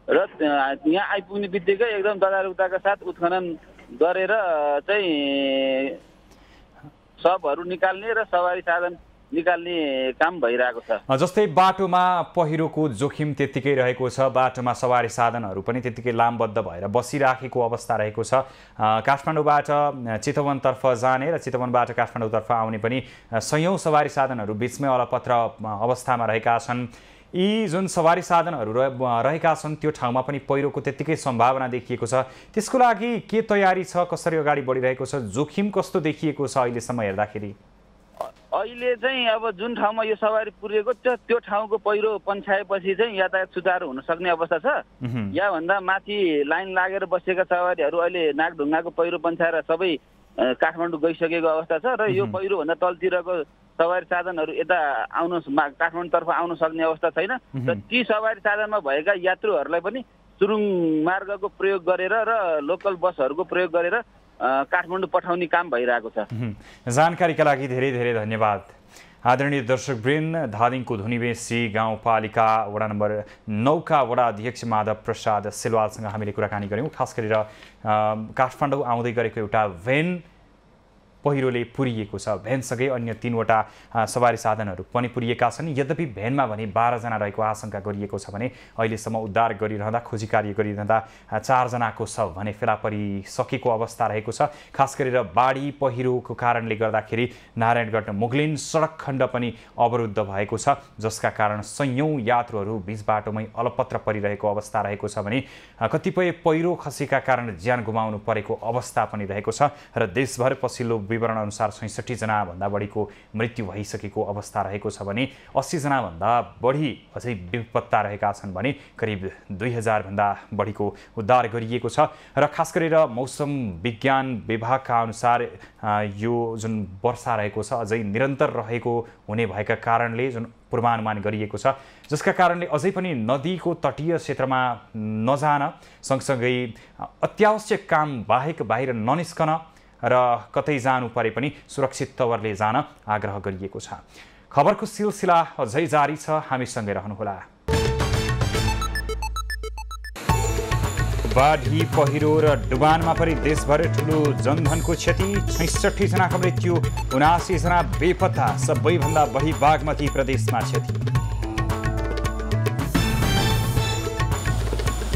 र यहाँ आइपुग्ने बित्तिकै एकदम तदारुकताका साथ उत्खनन गरेर चाहिँ सबहरू निकाल्ने र सवारी साधन निकाल्ने काम भइरहेको छ। जस्तै बाटोमा पहिरोको जोखिम त्यत्तिकै रहेको छ बाटोमा सवारी साधनहरू पनि त्यत्तिकै लामबद्ध भएर बसिराखेको अवस्था रहेको छ। काठमाडौँबाट चितवनतर्फ जाने र चितवनबाट काठमाडौँतर्फ आउने पनि सयौँ सवारी साधनहरू बिचमै अलपत्र अवस्थामा रहेका छन्। यी जुन सवारी साधनहरू रह- रहेका छन् त्यो ठाउँमा पनि पहिरोको त्यत्तिकै सम्भावना देखिएको छ। त्यसको लागि के तयारी छ? कसरी अगाडि बढिरहेको छ? जोखिम कस्तो देखिएको छ अहिलेसम्म हेर्दाखेरि? अहिले चाहिँ अब जुन ठाउँमा यो सवारी पुगेको त्यो त्यो ठाउँको पहिरो पन्छाएपछि चाहिँ यातायात सुचारू हुन सक्ने अवस्था छ। उहुँ। याभन्दा माथि लाइन लागेर बसेका सवारीहरू अहिले नागढुङ्गाको पहिरो पन्छाएर सबै काठमाडौँ गइसकेको अवस्था छ र यो पहिरोभन्दा तलतिरको सवारी साधनहरू यता आउनु काठमाडौँतर्फ आउन सक्ने अवस्था छैन। र ती सवारी साधनमा भएका यात्रुहरूलाई पनि सुरुङ मार्गको प्रयोग गरेर र लोकल बसहरूको प्रयोग गरेर काठमाडौँ पठाउने काम भइरहेको छ। जानकारीका लागि धेरै धेरै धन्यवाद। आदरणीय दर्शकवृन्द धादिङको धुनीबेसी गाउँपालिका वडा नम्बर नौका वडा अध्यक्ष माधव प्रसाद सिलवालसँग हामीले कुराकानी गऱ्यौँ खास गरेर काठमाडौँ आउँदै गरेको एउटा भ्यान पहिरोले पुरिएको छ। भ्यानसँगै अन्य तिनवटा सवारी साधनहरू पनि पुरिएका छन्। यद्यपि भ्यानमा भने बाह्रजना रहेको आशंका गरिएको छ भने अहिलेसम्म उद्धार गरिरहँदा खोजी कार्य गरिरहँदा चारजनाको शव भने फेला परिसकेको अवस्था रहेको छ। खास गरेर बाढी पहिरोको कारणले गर्दाखेरि नारायणगढ मुगलिन सडक खण्ड पनि अवरुद्ध भएको छ जसका कारण सयौँ यात्रुहरू बिच बाटोमै अलपत्र परिरहेको अवस्था रहेको छ भने कतिपय पहिरो खसेका कारण ज्यान गुमाउनु परेको अवस्था पनि रहेको छ र देशभर पछिल्लो विवरण अनुसार छैसठीजनाभन्दा बढीको मृत्यु भइसकेको अवस्था रहेको छ भने अस्सीजनाभन्दा बढी अझै बेपत्ता रहेका छन् भने करिब दुई हजारभन्दा बढीको उद्धार गरिएको छ। र खास गरेर मौसम विज्ञान विभागका अनुसार यो जुन वर्षा रहेको छ अझै निरन्तर रहेको हुने भएका कारणले जुन पूर्वानुमान गरिएको छ जसका कारणले अझै पनि नदीको तटीय क्षेत्रमा नजान सँगसँगै अत्यावश्यक काम बाहेक बाहिर ननिस्कन र कतै जानु परे पनि सुरक्षित तवरले जान आग्रह गरिएको छ। खबरको सिलसिला अझै जारी छ हामीसँगै रहनुहोला। बाढी पहिरो र डुबानमा परि देशभर ठुलो जनधनको क्षति छैसठीजनाको मृत्यु उनासीजना बेपत्ता सबैभन्दा बढी बागमती प्रदेशमा क्षति।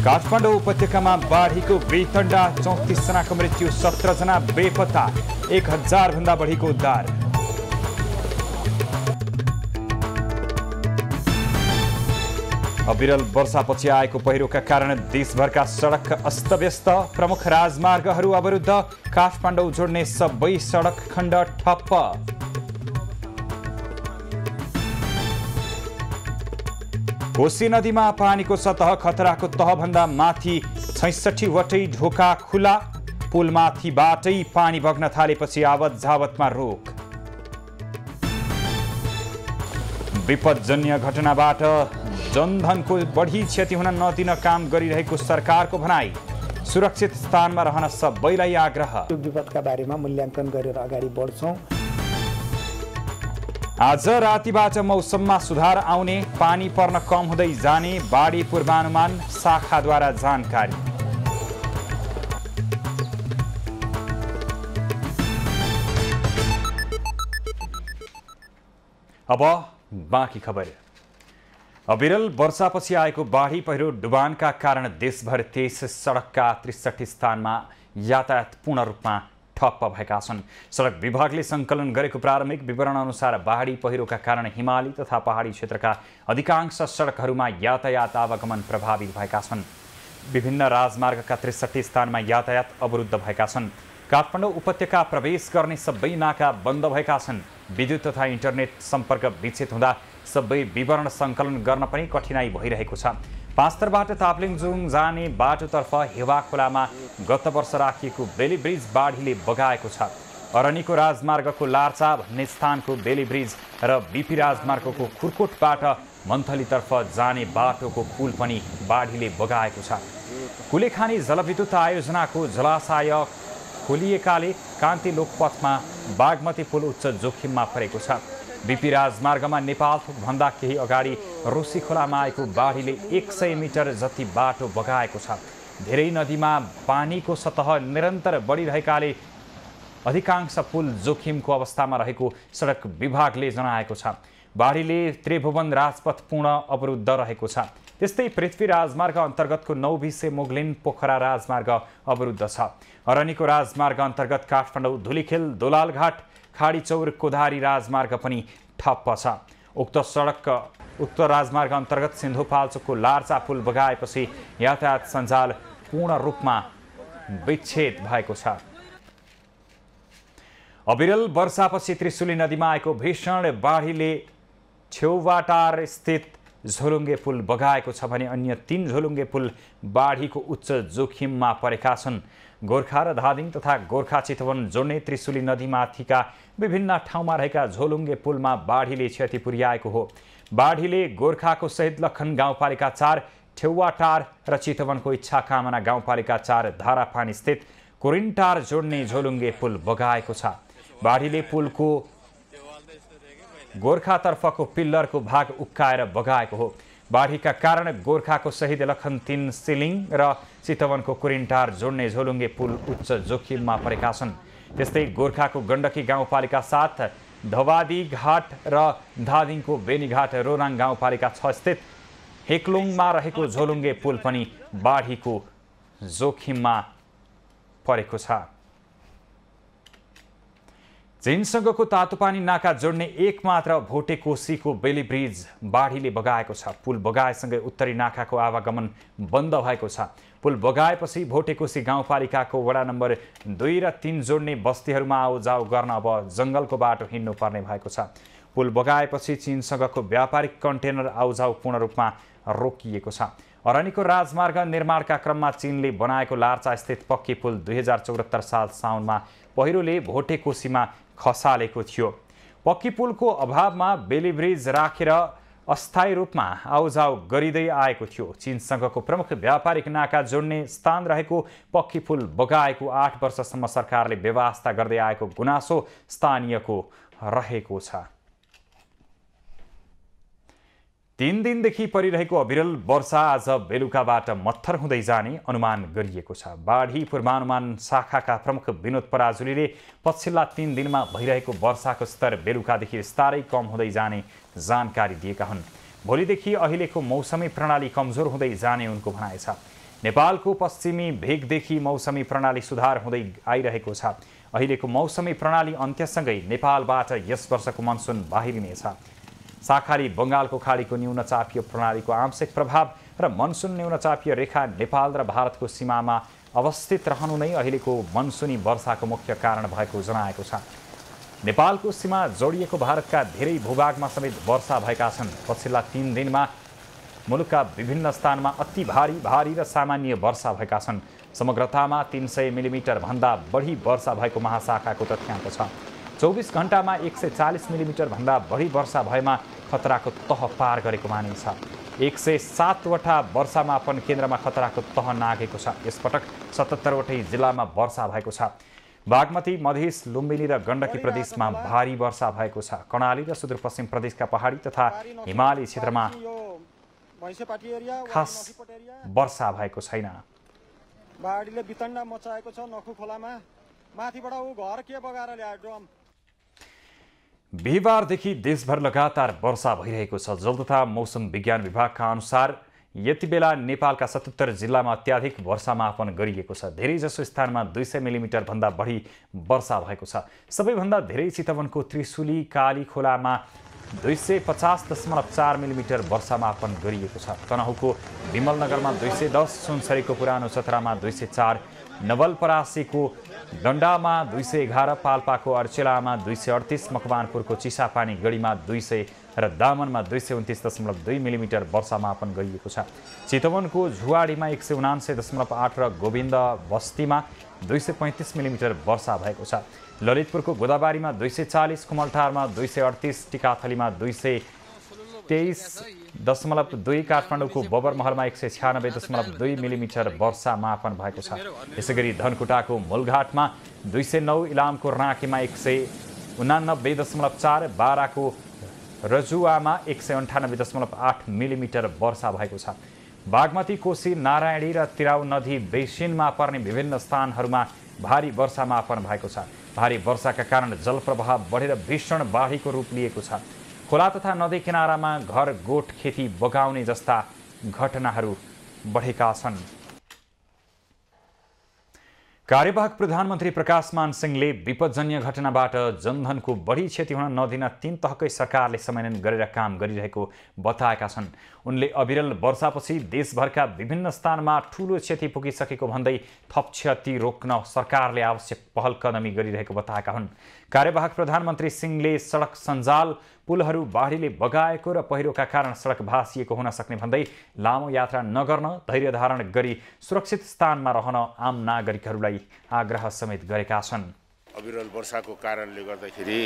काठमाडौँ उपत्यकामा बाढीको बेतण्डा चौतिसजनाको मृत्यु सत्रजना बेपत्ता एक हजारभन्दा बढीको उद्धार। अविरल वर्षापछि आएको पहिरोका कारण देशभरका सडक अस्तव्यस्त प्रमुख राजमार्गहरू अवरुद्ध। काठमाडौँ जोड्ने सबै सडक खण्ड ठप्प। कोशी नदीमा पानीको सतह खतराको तहभन्दा माथि छैसठीवटै ढोका खुला पुलमाथिबाटै पानी बग्न थालेपछि आवत जावतमा रोक। विपदजन्य घटनाबाट जनधनको बढी क्षति हुन नदिन काम गरिरहेको सरकारको भनाई। सुरक्षित स्थानमा रहन सबैलाई आग्रह। विपदका बारेमा मूल्याङ्कन गरेर अगाडि बढ्छौँ। आज रातिबाट मौसममा सुधार आउने पानी पर्न कम हुँदै जाने बाढी पूर्वानुमान शाखाद्वारा जानकारी। अब बाँकी खबर। अविरल वर्षापछि आएको बाढी पहिरो डुबानका कारण देशभर तेइस सडकका त्रिसठी स्थानमा यातायात पूर्ण रूपमा ठप्प भएका छन्। सडक विभागले सङ्कलन गरेको प्रारम्भिक विवरण अनुसार बाढी पहिरोका कारण हिमाली तथा पहाडी क्षेत्रका अधिकांश सडकहरूमा यातायात आवागमन प्रभावित भएका छन्। विभिन्न राजमार्गका त्रिसठी स्थानमा यातायात अवरुद्ध भएका छन्। काठमाडौँ उपत्यका प्रवेश गर्ने सबै नाका बन्द भएका छन्। विद्युत तथा इन्टरनेट सम्पर्क विच्छेद हुँदा सबै विवरण सङ्कलन गर्न पनि कठिनाई भइरहेको छ। पाँचतरबाट ताप्लेङजुङ जाने बाटोतर्फ हेवा खोलामा गत वर्ष राखिएको बेली ब्रिज बाढीले बगाएको छ। अरनीको राजमार्गको लार्चा भन्ने स्थानको बेली ब्रिज र बिपी राजमार्गको खुरकोटबाट मन्थलीतर्फ जाने बाटोको पुल पनि बाढीले बगाएको छ। कुलेखानी जलविद्युत आयोजनाको जलाशय खोलिएकाले कान्ति लोकपथमा बागमती पुल उच्च जोखिममा परेको छ। बिपी राजमार्गमा नेपाल भन्दा केही अगाडि रोसी खोलामा आएको बाढीले एक सय मिटर जति बाटो बगाएको छ धेरै नदीमा पानीको सतह निरन्तर बढिरहेकाले अधिकांश पुल जोखिमको अवस्थामा रहेको सडक विभागले जनाएको छ बाढीले त्रिभुवन राजपथ पूर्ण अवरुद्ध रहेको छ त्यस्तै पृथ्वी राजमार्ग अन्तर्गतको नौबिसे मुगलिन पोखरा राजमार्ग अवरुद्ध छ अरनीको राजमार्ग अन्तर्गत काठमाडौँ धुलीखेल दोलालघाट खाडीचौर कोधारी राजमार्ग पनि ठप्प छ। उक्त सडक उक्त राजमार्ग अन्तर्गत सिन्धुपाल्चोकको लार्चा पुल बगाएपछि यातायात सञ्जाल पूर्ण रूपमा विच्छेद भएको छ। अविरल वर्षापछि त्रिशुली नदीमा आएको भीषण बाढीले छेउवाटार स्थित झोलुङ्गे पुल बगाएको छ भने अन्य तीन झोलुङ्गे पुल बाढीको उच्च जोखिममा परेका छन्। गोर्खा र धादिङ तथा गोर्खा चितवन जोड्ने त्रिशुली नदीमाथिका विभिन्न ठाउँमा रहेका झोलुङ्गे पुलमा बाढीले क्षति पुर्याएको हो। बाढीले गोर्खाको शहीद लखन गाउँपालिका चार ठेउवाटार र चितवनको इच्छा कामना गाउँपालिका चार धारापानी स्थित कोरिन्टार जोड्ने झोलुङ्गे पुल बगाएको छ। बाढीले पुलको गोर्खातर्फको पिल्लरको भाग उक्काएर बगाएको हो। बाढीका कारण गोर्खाको शहीद लखन तिन सिलिङ र चितवनको कुरिन्टार जोड्ने झोलुङ्गे पुल उच्च जोखिममा परेका छन्। त्यस्तै गोर्खाको गण्डकी गाउँपालिका साथ धवादी घाट र धादिङको बेनीघाट रोराङ गाउँपालिका छ स्थित हेक्लुङमा रहेको झोलुङ्गे पुल पनि बाढीको जोखिममा परेको छ। चीनसँगको तातोपानी नाका जोड्ने एक मात्र भोटे कोसीको बेली ब्रिज बाढीले बगाएको छ। पुल बगाएसँगै उत्तरी नाकाको आवागमन बन्द भएको छ। पुल बगाएपछि भोटेकोसी गाउँपालिकाको वडा नम्बर दुई र तिन जोड्ने बस्तीहरूमा आउजाउ गर्न अब जङ्गलको बाटो हिँड्नुपर्ने भएको छ। पुल बगाएपछि चिनसँगको व्यापारिक कन्टेनर आउजाउ पूर्ण रूपमा रोकिएको छ। अरनीको राजमार्ग निर्माणका क्रममा चिनले बनाएको लार्चा स्थित पक्की पुल दुई हजार चौहत्तर साल साउनमा पहिरोले भोटे कोसीमा खसालेको थियो। पक्की पुलको अभावमा बेली ब्रिज राखेर अस्थायी रूपमा आउजाउ गरिँदै आएको थियो। चिनसँगको प्रमुख व्यापारिक नाका जोड्ने स्थान रहेको पक्की पुल बगाएको आठ वर्षसम्म सरकारले व्यवस्था गर्दै आएको गुनासो स्थानीयको रहेको छ। तीन दिनदेखि परिरहेको अविरल वर्षा आज बेलुकाबाट मत्थर हुँदै जाने अनुमान गरिएको छ। बाढी पूर्वानुमान शाखाका प्रमुख विनोद पराजुलीले पछिल्ला तीन दिनमा भइरहेको वर्षाको स्तर बेलुकादेखि बिस्तारै कम हुँदै जाने जानकारी दिएका हुन्। भोलिदेखि अहिलेको मौसमी प्रणाली कमजोर हुँदै जाने उनको भनाइ छ। नेपालको पश्चिमी भेगदेखि मौसमी प्रणाली सुधार हुँदै आइरहेको छ। अहिलेको मौसमी प्रणाली अन्त्यसँगै नेपालबाट यस वर्षको मनसुन बाहिरिनेछ। शाखारी बङ्गालको खाडीको न्यून चापीय प्रणालीको आंशिक प्रभाव र मनसुन न्यून चापीय रेखा नेपाल र भारतको सीमामा अवस्थित रहनु नै अहिलेको मनसुनी वर्षाको मुख्य कारण भएको जनाएको छ। नेपालको सीमा जोडिएको भारतका धेरै भूभागमा समेत वर्षा भएका छन्। पछिल्ला तिन दिनमा मुलुकका विभिन्न स्थानमा अति भारी भारी र सामान्य वर्षा भएका छन्। समग्रतामा तिन सय मिलिमिटरभन्दा बढी वर्षा भएको महाशाखाको तथ्याङ्क छ। चौबिस घन्टामा एक सय चालिस मिलिमिटरभन्दा बढी वर्षा भएमा खतराको तह पार गरेको मानिन्छ। एक सय सातवटा वर्षामापन केन्द्रमा खतराको तह नागेको छ। यसपटक सतहत्तरवटै जिल्लामा वर्षा भएको छ। बागमती मधेस लुम्बिनी र गण्डकी प्रदेशमा भारी वर्षा भएको छ। कर्णाली र सुदूरपश्चिम प्रदेशका पहाडी तथा हिमाली क्षेत्रमा खास वर्षा भएको छैन। बाढीले बितण्डा मचाएको छ नखु खोलामा माथिबाट ऊ घर के बगाएर ल्यायो ड्रम? बिहिबारदेखि देशभर लगातार वर्षा भइरहेको छ। जल तथा मौसम विज्ञान विभागका अनुसार यति बेला नेपालका सतहत्तर जिल्लामा अत्याधिक वर्षामापन गरिएको छ। धेरैजसो स्थानमा दुई सय मिलिमिटरभन्दा बढी वर्षा भएको छ। सबैभन्दा धेरै चितवनको त्रिशुली काली खोलामा दुई सय पचास दशमलव चार मिलिमिटर वर्षामापन गरिएको छ। तनहुको विमलनगरमा दुई सय दस सुनसरीको पुरानो चतरामा दुई सय चार नवलपरासीको डन्डामा दुई सय एघार पाल्पाको अर्चेलामा दुई सय अडतिस मकवानपुरको चिसापानी गढीमा दुई सय र दामनमा दुई सय उन्तिस दशमलव दुई मिलिमिटर वर्षामापन गरिएको छ। चितवनको झुवाडीमा एक सय उनान्सय दशमलव आठ र गोविन्द बस्तीमा दुई सय पैँतिस मिलिमिटर वर्षा भएको छ। ललितपुरको गोदाबारीमा दुई सय चालिस कुमलटारमा दुई सय अडतिस टिकाथलीमा दुई सय तेइस दशमलव दुई काठमाडौँको बबरमहलमा एक सय छ्यानब्बे दशमलव दुई मिलिमिटर वर्षा मापन भएको छ। यसै गरी धनकुटाको मूलघाटमा दुई सय नौ इलामको राँकीमा एक सय उनानब्बे दशमलव चार बाह्रको रजुवामा एक सय अन्ठानब्बे दशमलव आठ मिलिमिटर वर्षा भएको छ। बागमती कोशी नारायणी र तिराउ नदी बेसिनमा पर्ने विभिन्न स्थानहरूमा भारी वर्षा मापन भएको छ। भारी वर्षाका कारण जलप्रवाह बढेर भीषण बाढीको रूप लिएको छ। खोला तथा नदी किनारामा घर गोठ खेती बगाउने जस्ता घटनाहरू बढेका छन्। कार्यवाहक प्रधानमन्त्री प्रकाशमान सिंहले विपदजन्य घटनाबाट जनधनको बढी क्षति हुन नदिन तीन तहकै सरकारले समन्वयन गरेर काम गरिरहेको बताएका छन्। उनले अविरल वर्षापछि देशभरका विभिन्न स्थानमा ठूलो क्षति पुगिसकेको भन्दै थप क्षति रोक्न सरकारले आवश्यक पहल कदमी गरिरहेको बताएका हुन्। कार्यवाहक प्रधानमन्त्री सिंहले सडक सञ्जाल पुलहरू बाढीले बगाएको र पहिरोका कारण सडक भाँसिएको हुन सक्ने भन्दै लामो यात्रा नगर्न धैर्य धारण गरी सुरक्षित स्थानमा रहन आम नागरिकहरूलाई आग्रह समेत गरेका छन्। अविरल वर्षाको कारणले गर्दाखेरि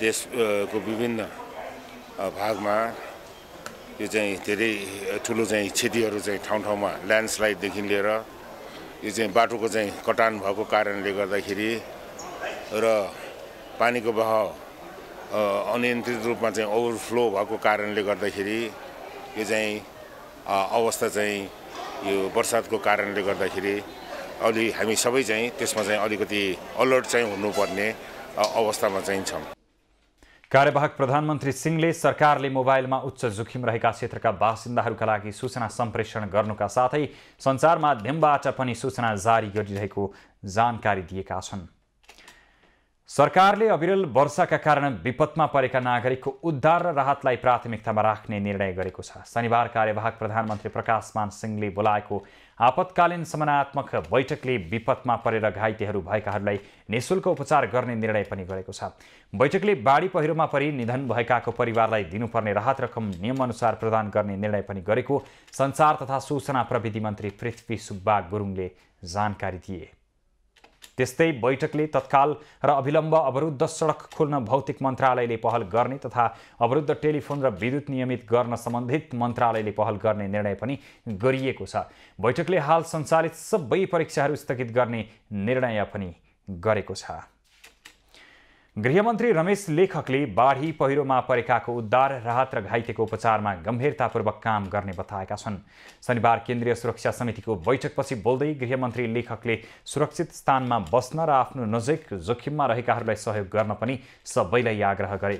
देशको विभिन्न भागमा यो चाहिँ धेरै ठुलो चाहिँ क्षतिहरू चाहिँ ठाउँ ठाउँमा ल्यान्डस्लाइडदेखि लिएर यो चाहिँ बाटोको चाहिँ कटान भएको कारणले गर्दाखेरि र पानीको बहाव अनियन्त्रित रूपमा चाहिँ ओभरफ्लो भएको कारणले गर्दाखेरि यो चाहिँ अवस्था चाहिँ यो बर्सातको कारणले गर्दाखेरि अलि हामी सबै चाहिँ त्यसमा चाहिँ अलिकति अलर्ट चाहिँ हुनुपर्ने अवस्थामा चाहिँ छौँ। कार्यवाहक प्रधानमन्त्री सिंहले सरकारले मोबाइलमा उच्च जोखिम रहेका क्षेत्रका बासिन्दाहरूका लागि सूचना सम्प्रेषण गर्नुका साथै सञ्चार माध्यमबाट पनि सूचना जारी गरिरहेको जानकारी दिएका छन्। सरकारले अविरल वर्षाका कारण विपदमा परेका नागरिकको उद्धार र राहतलाई प्राथमिकतामा राख्ने निर्णय गरेको छ शनिबार कार्यवाहक प्रधानमन्त्री प्रकाशमान सिंहले बोलाएको आपतकालीन समनात्मक बैठकले विपदमा परेर घाइतेहरू भएकाहरूलाई निशुल्क उपचार गर्ने निर्णय पनि गरेको छ बैठकले बाढी पहिरोमा परि निधन भएकाको परिवारलाई दिनुपर्ने राहत रकम नियमअनुसार प्रदान गर्ने निर्णय पनि गरेको सञ्चार तथा सूचना प्रविधि मन्त्री पृथ्वी सुब्बा गुरुङले जानकारी दिए त्यस्तै बैठकले तत्काल र अविलम्ब अवरुद्ध सडक खोल्न भौतिक मन्त्रालयले पहल गर्ने तथा अवरुद्ध टेलिफोन र विद्युत नियमित गर्न सम्बन्धित मन्त्रालयले पहल गर्ने निर्णय पनि गरिएको छ। बैठकले हाल सञ्चालित सबै परीक्षाहरू स्थगित गर्ने निर्णय पनि गरेको छ। गृहमन्त्री रमेश लेखकले बाढी पहिरोमा परेकाको उद्धार राहत र घाइतेको उपचारमा गम्भीरतापूर्वक काम गर्ने बताएका छन्। शनिबार केन्द्रीय सुरक्षा समितिको बैठकपछि बोल्दै गृहमन्त्री लेखकले सुरक्षित स्थानमा बस्न र आफ्नो नजिक जोखिममा रहेकाहरूलाई सहयोग गर्न पनि सबैलाई आग्रह गरे।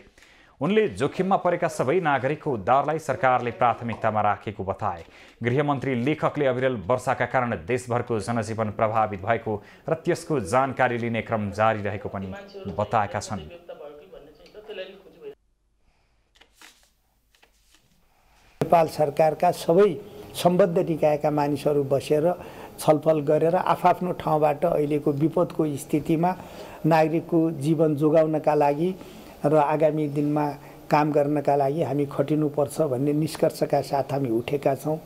उनले जोखिममा परेका सबै नागरिकको उद्धारलाई सरकारले प्राथमिकतामा राखेको बताए। गृहमन्त्री लेखकले अविरल वर्षाका कारण देशभरको जनजीवन प्रभावित भएको र त्यसको जानकारी लिने क्रम जारी रहेको पनि बताएका छन्। नेपाल सरकारका सबै सम्बद्ध निकायका मानिसहरू बसेर छलफल गरेर आफआफ्नो ठाउँबाट अहिलेको विपदको स्थितिमा नागरिकको जीवन जोगाउनका लागि र आगामी दिनमा काम गर्नका लागि हामी खटिनुपर्छ भन्ने निष्कर्षका साथ हामी उठेका छौँ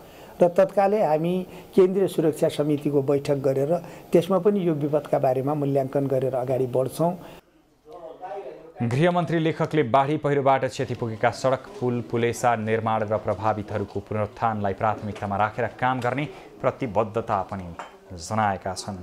र तत्कालै हामी केन्द्रीय सुरक्षा समितिको बैठक गरेर त्यसमा पनि यो विपदका बारेमा मूल्याङ्कन गरेर अगाडि बढ्छौँ। गृहमन्त्री लेखकले बाढी पहिरोबाट क्षति पुगेका सडक पुल पुलेसा निर्माण र प्रभावितहरूको पुनरुत्थानलाई प्राथमिकतामा राखेर काम गर्ने प्रतिबद्धता पनि जनाएका छन्।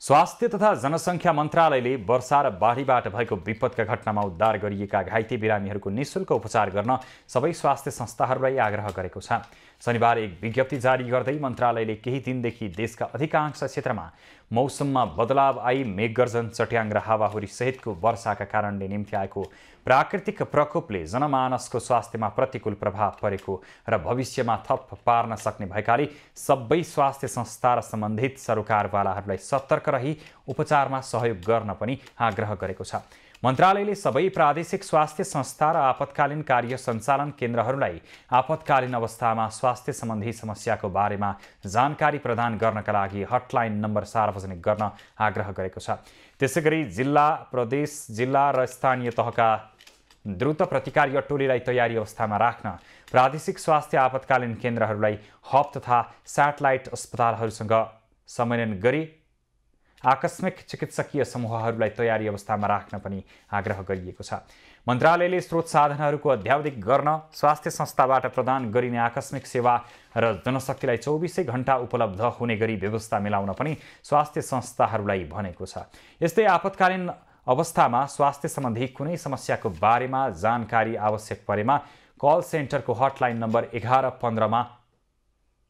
स्वास्थ्य तथा जनसङ्ख्या मन्त्रालयले वर्षा र बाढीबाट भएको विपदका घटनामा उद्धार गरिएका घाइते बिरामीहरूको निशुल्क उपचार गर्न सबै स्वास्थ्य संस्थाहरूलाई आग्रह गरेको छ। शनिबार एक विज्ञप्ति जारी गर्दै मन्त्रालयले केही दिनदेखि देशका अधिकांश क्षेत्रमा मौसममा बदलाव आई मेघगर्जन चट्याङ र हावाहुरी सहितको वर्षाका कारणले निम्ति आएको प्राकृतिक प्रकोपले जनमानसको स्वास्थ्यमा प्रतिकूल प्रभाव परेको र भविष्यमा थप पार्न सक्ने भएकाले सबै स्वास्थ्य संस्था र सम्बन्धित सरोकारवालाहरूलाई सतर्क रही उपचारमा सहयोग गर्न पनि आग्रह गरेको छ। मन्त्रालयले सबै प्रादेशिक स्वास्थ्य संस्था र आपतकालीन कार्य सञ्चालन केन्द्रहरूलाई आपतकालीन अवस्थामा स्वास्थ्य सम्बन्धी समस्याको बारेमा जानकारी प्रदान गर्नका लागि हटलाइन नम्बर सार्वजनिक गर्न आग्रह गरेको छ। त्यसै गरी जिल्ला प्रदेश जिल्ला र स्थानीय तहका द्रुत प्रतिकार्य टोलीलाई तयारी अवस्थामा राख्न प्रादेशिक स्वास्थ्य आपतकालीन केन्द्रहरूलाई हब तथा सेटेलाइट अस्पतालहरूसँग समन्वयन गरी आकस्मिक चिकित्सकीय समूहहरूलाई तयारी अवस्थामा राख्न पनि आग्रह गरिएको छ। मन्त्रालयले स्रोत साधनहरूको अध्यावधिक गर्न स्वास्थ्य संस्थाबाट प्रदान गरिने आकस्मिक सेवा र जनशक्तिलाई चौबिसै घन्टा उपलब्ध हुने गरी व्यवस्था मिलाउन पनि स्वास्थ्य संस्थाहरूलाई भनेको छ। यस्तै आपतकालीन अवस्थामा स्वास्थ्य सम्बन्धी कुनै समस्याको बारेमा जानकारी आवश्यक परेमा कल सेन्टरको हटलाइन नम्बर एघार पन्ध्रमा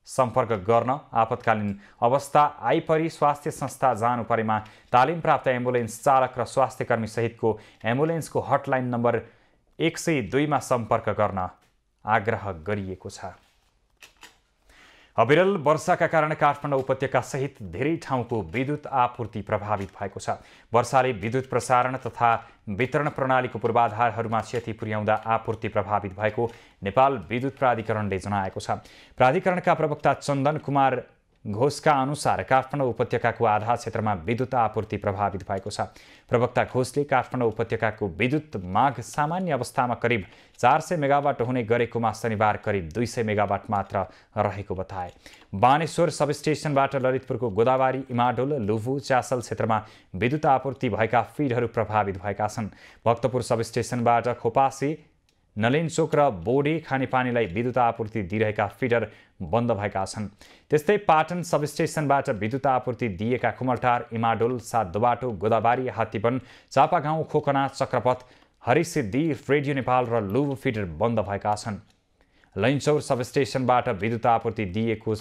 सम्पर्क गर्न आपतकालीन अवस्था आइपरि स्वास्थ्य संस्था जानु परेमा तालिम प्राप्त एम्बुलेन्स चालक र स्वास्थ्य कर्मी सहितको एम्बुलेन्सको हटलाइन नम्बर एक सय दुईमा सम्पर्क गर्न आग्रह गरिएको छ। अविरल वर्षाका कारण काठमाडौँ उपत्यका सहित धेरै ठाउँको विद्युत आपूर्ति प्रभावित भएको छ। वर्षाले विद्युत प्रसारण तथा वितरण प्रणालीको पूर्वाधारहरूमा क्षति पुर्याउँदा आपूर्ति प्रभावित भएको नेपाल विद्युत प्राधिकरणले जनाएको छ। प्राधिकरणका प्रवक्ता चन्दन कुमार घोषका अनुसार काठमाडौँ उपत्यकाको आधा क्षेत्रमा विद्युत आपूर्ति प्रभावित भएको छ। प्रवक्ता घोषले काठमाडौँ उपत्यकाको विद्युत माग सामान्य अवस्थामा करिब चार सय मेगावाट हुने गरेकोमा शनिबार करिब दुई सय मेगावाट मात्र रहेको बताए। बानेश्वर सबस्टेसनबाट ललितपुरको गोदावारी इमाडोल लुभु च्यासल क्षेत्रमा विद्युत आपूर्ति भएका फिडहरू प्रभावित भएका छन्। भक्तपुर सबस्टेसनबाट खोपासी नलिनचोक र बोडे खानेपानीलाई विद्युत आपूर्ति दिइरहेका फिडर बन्द भएका छन्। त्यस्तै पाटन सबस्टेसनबाट विद्युत आपूर्ति दिएका कुमलटार इमाडोल सात दोबाटो गोदाबारी हात्तीवन चापागाउँ खोकना चक्रपथ हरिसिद्धि रेडियो नेपाल र लुब फिडर बन्द भएका छन्। लैनचौर सबस्टेसनबाट विद्युत आपूर्ति दिएको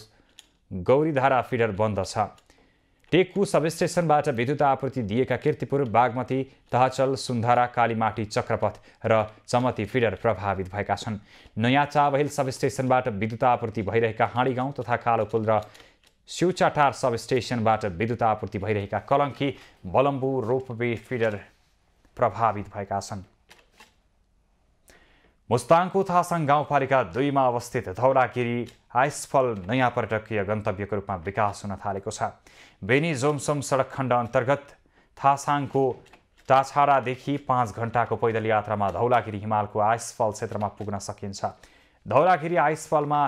गौरीधारा फिडर बन्द छ। टेकु सबस्टेसनबाट विद्युत आपूर्ति दिएका किर्तिपुर बागमती तहचल सुन्धारा कालीमाटी चक्रपथ र चमती फिडर प्रभावित भएका छन् नयाँ चाबहिल सबस्टेसनबाट विद्युत आपूर्ति भइरहेका हाँडी गाउँ तथा कालोपुल र सिउचाटार सबस्टेसनबाट विद्युत आपूर्ति भइरहेका कलङ्की बलम्बु रोपवे फिडर प्रभावित भएका छन् मुस्ताङको थासाङ गाउँपालिका दुईमा अवस्थित धौलागिरी आइसफल नयाँ पर्यटकीय गन्तव्यको रूपमा विकास हुन थालेको छ। बेनी जोमसोम सडक खण्ड अन्तर्गत थासाङको टाछाडादेखि पाँच घन्टाको पैदल यात्रामा धौलागिरी हिमालको आइसफल क्षेत्रमा पुग्न सकिन्छ। धौलागिरी आइसफलमा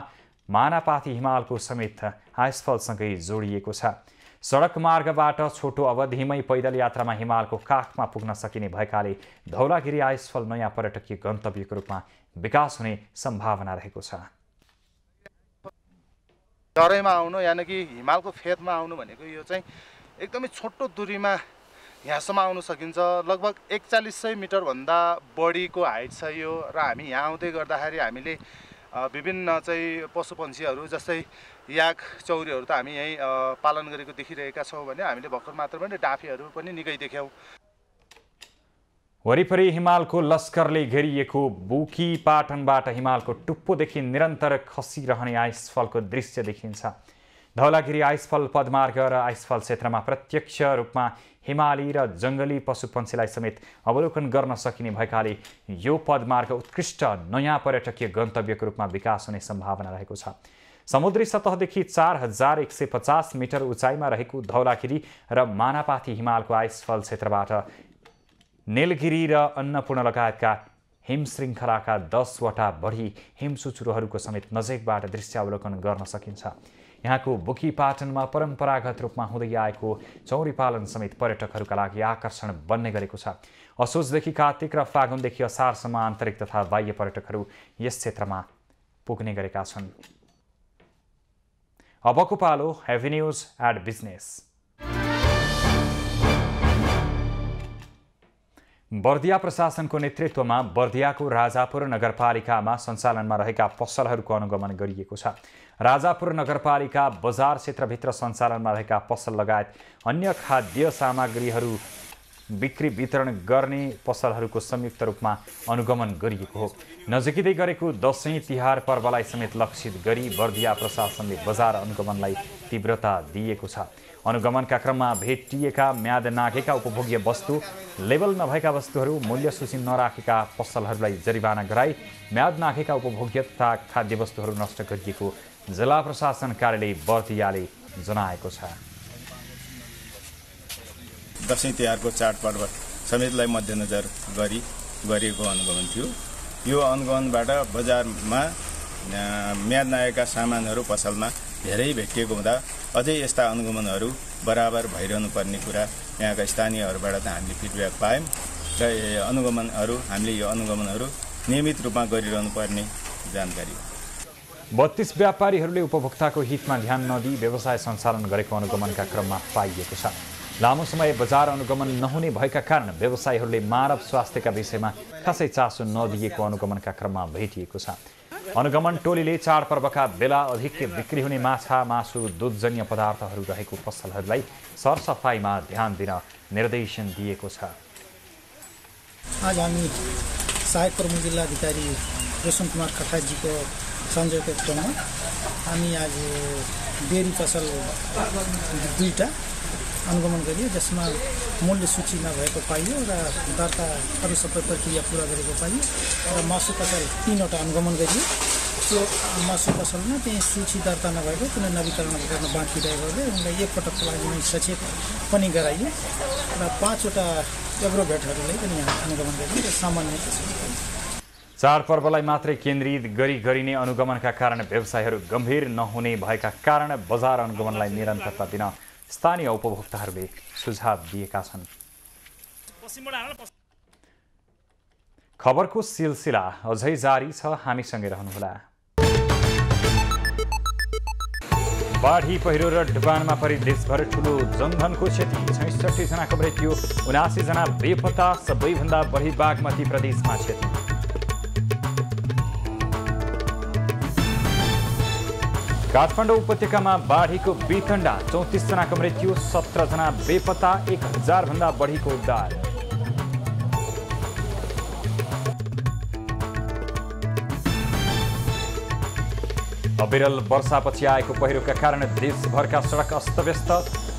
मानापाती हिमालको समेत आइसफलसँगै जोडिएको छ। सडक मार्गबाट छोटो अवधिमै पैदल यात्रामा हिमालको काखमा पुग्न सकिने भएकाले धौलागिरी आइसफल नयाँ पर्यटकीय गन्तव्यको रूपमा विकास हुने सम्भावना रहेको छ। तराईमा आउनु यानि कि हिमालको फेदमा आउनु भनेको यो चाहिँ एकदमै छोटो दूरीमा यहाँसम्म आउनु सकिन्छ। लगभग एकचालिस सय मिटरभन्दा बढीको हाइट छ यो र हामी यहाँ आउँदै गर्दाखेरि हामीले विभिन्न चाहिँ पशुपन्छीहरू जस्तै याक चौरीहरू त हामी यहीँ पालन गरेको देखिरहेका छौँ भने हामीले भर्खर मात्र पनि डाफीहरू पनि निकै देख्यौँ। वरिपरि हिमालको लस्करले घेरिएको बुकी पाटनबाट हिमालको टुप्पोदेखि निरन्तर खसिरहने आइसफलको दृश्य देखिन्छ। धौलागिरी आइसफल पदमार्ग र आइसफल क्षेत्रमा प्रत्यक्ष रूपमा हिमाली र जङ्गली पशुपन्छीलाई समेत अवलोकन गर्न सकिने भएकाले यो पदमार्ग उत्कृष्ट नयाँ पर्यटकीय गन्तव्यको रूपमा विकास हुने सम्भावना रहेको छ। समुद्री सतहदेखि चार हजार एक सय पचास मिटर उचाइमा रहेको धौलागिरी र मानापाथी हिमालको आइसफल क्षेत्रबाट नेलगिरी र अन्नपूर्ण लगायतका हिम श्रृङ्खलाका दसवटा बढी हिम सुचुरोहरूको समेत नजिकबाट दृश्यावलोकन गर्न सकिन्छ। यहाँको बुकी पाटनमा परम्परागत रूपमा हुँदै आएको चौरी पालन समेत पर्यटकहरूका लागि आकर्षण बन्ने गरेको छ। असोजदेखि कार्तिक र फागुनदेखि असारसम्म आन्तरिक तथा बाह्य पर्यटकहरू यस क्षेत्रमा पुग्ने गरेका छन्। अबको पालो हेभिन्युज एड बिजनेस बर्दिया प्रशासनको नेतृत्वमा बर्दियाको राजापुर नगरपालिकामा सञ्चालनमा रहेका पसलहरूको अनुगमन गरिएको छ राजापुर नगरपालिका बजार क्षेत्रभित्र सञ्चालनमा रहेका पसल लगायत अन्य खाद्य सामग्रीहरू बिक्री वितरण गर्ने पसलहरूको संयुक्त रूपमा अनुगमन गरिएको हो। नजिकै गरेको दसैँ तिहार पर्वलाई समेत लक्षित गरी बर्दिया प्रशासनले बजार अनुगमनलाई तीव्रता दिएको छ। अनुगमनका क्रममा भेटिएका म्याद नागेका उपभोग्य वस्तु लेबल नभएका वस्तुहरू मूल्य सूची नराखेका पसलहरूलाई जरिवाना गराई म्याद नागेका उपभोग्य तथा खाद्य वस्तुहरू नष्ट गरिएको जिल्ला प्रशासन कार्यालय बर्दियाले जनाएको छ। दसैँ तिहारको चाडपर्व समेतलाई मध्यनजर गरी गरिएको अनुगमन थियो यो अनुगमनबाट बजारमा म्याद नआएका सामानहरू पसलमा धेरै भेटिएको हुँदा अझै यस्ता अनुगमनहरू बराबर भइरहनु पर्ने कुरा यहाँका स्थानीयहरूबाट त हामीले फिडब्याक पायौँ र अनुगमनहरू हामीले यो अनुगमनहरू नियमित रूपमा गरिरहनु पर्ने जानकारी बत्तीस व्यापारीहरूले उपभोक्ताको हितमा ध्यान नदिई व्यवसाय सञ्चालन गरेको अनुगमनका क्रममा पाइएको छ। लामो समय बजार अनुगमन नहुने भएका कारण व्यवसायीहरूले मानव स्वास्थ्यका विषयमा खासै चासो नदिएको अनुगमनका क्रममा भेटिएको छ। अनुगमन टोलीले चाडपर्वका बेला अधिक बिक्री हुने माछा मासु दुधजन्य पदार्थहरू रहेको पसलहरूलाई सरसफाइमा ध्यान दिन निर्देशन दिएको छ। आज हामी सहायक प्रमुख जिल्लाधिकारी रोशन कुमार संयोगको क्रममा हामी आज डेरी पसल दुईवटा अनुगमन गरियो जसमा मूल्य सूची नभएको पाइयो र दर्ता अरू सबै प्रक्रिया पुरा गरेको पाइयो र मासु पसल तिनवटा अनुगमन गरियो। त्यो मासु पसलमा त्यही सूची दर्ता नभएको कुनै नवीकरण गर्न बाँकी रहेकोले उनलाई एकपटकको लागि नै सचेत पनि गराइयो र पाँचवटा एग्रोभेटहरूलाई पनि अनुगमन गरियो र सामान्य चाडपर्वलाई मात्रै केन्द्रित गरी गरिने अनुगमनका कारण व्यवसायहरू गम्भीर नहुने भएका कारण बजार अनुगमनलाई निरन्तरता दिन स्थानीय उपभोक्ताहरूले सुझाव दिएका छन् खबरको सिलसिला अझै जारी छ हामीसँगै रहनुहोला बाढी पहिरो र डुबानमा परि देशभर ठुलो जनधनको क्षति छैसठी जनाको मृत्यु उनासी जना बेपत्ता सबैभन्दा बढी बागमती प्रदेशमा क्षति काठमाडौँ उपत्यकामा बाढीको बितण्डा चौतिसजनाको मृत्यु सत्रजना बेपत्ता एक हजारभन्दा बढीको उद्धार। अविरल वर्षापछि आएको पहिरोका कारण देशभरका सडक अस्तव्यस्त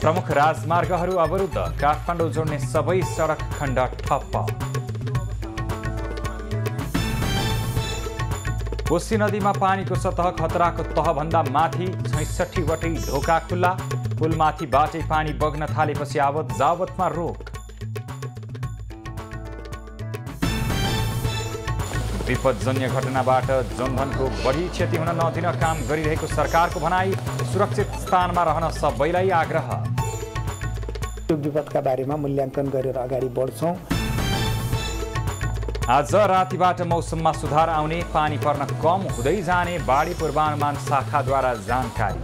प्रमुख राजमार्गहरू अवरुद्ध। काठमाडौँ जोड्ने सबै सडक खण्ड ठप्प। कोशी नदीमा पानीको सतह खतराको तहभन्दा माथि छैसठीवटै ढोका खुल्ला। पुलमाथिबाटै पानी बग्न थालेपछि आवत जावतमा रोक। विपदजन्य घटनाबाट जनधनको बढी क्षति हुन नदिन काम गरिरहेको सरकारको भनाई सुरक्षित स्थानमा रहन सबैलाई आग्रह। विपदका बारेमा मूल्याङ्कन गरेर अगाडि बढ्छौँ। आज रातिबाट मौसममा सुधार आउने पानी पर्न कम हुँदै जाने बाढी पूर्वानुमान शाखाद्वारा जानकारी।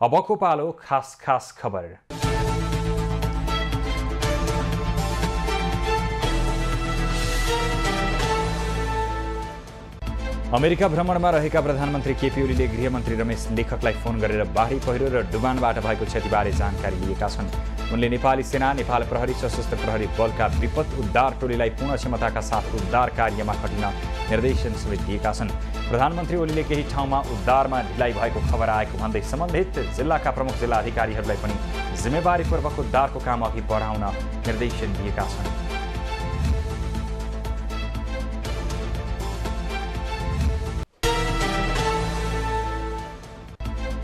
अबको पालो खास खास खबर? अमेरिका भ्रमणमा रहेका प्रधानमन्त्री केपी ओलीले गृहमन्त्री रमेश लेखकलाई फोन गरेर बाढी पहिरो र डुबानबाट भएको क्षतिबारे जानकारी लिएका छन्। उनले नेपाली सेना नेपाल प्रहरी सशस्त्र प्रहरी बलका विपद उद्धार टोलीलाई पूर्ण क्षमताका साथ उद्धार कार्यमा खटिन निर्देशन समेत दिएका छन्। प्रधानमन्त्री ओलीले केही ठाउँमा उद्धारमा ढिलाइ भएको खबर आएको भन्दै सम्बन्धित जिल्लाका प्रमुख जिल्ला अधिकारीहरूलाई पनि जिम्मेवारीपूर्वक उद्धारको काम अघि बढाउन निर्देशन दिएका छन्।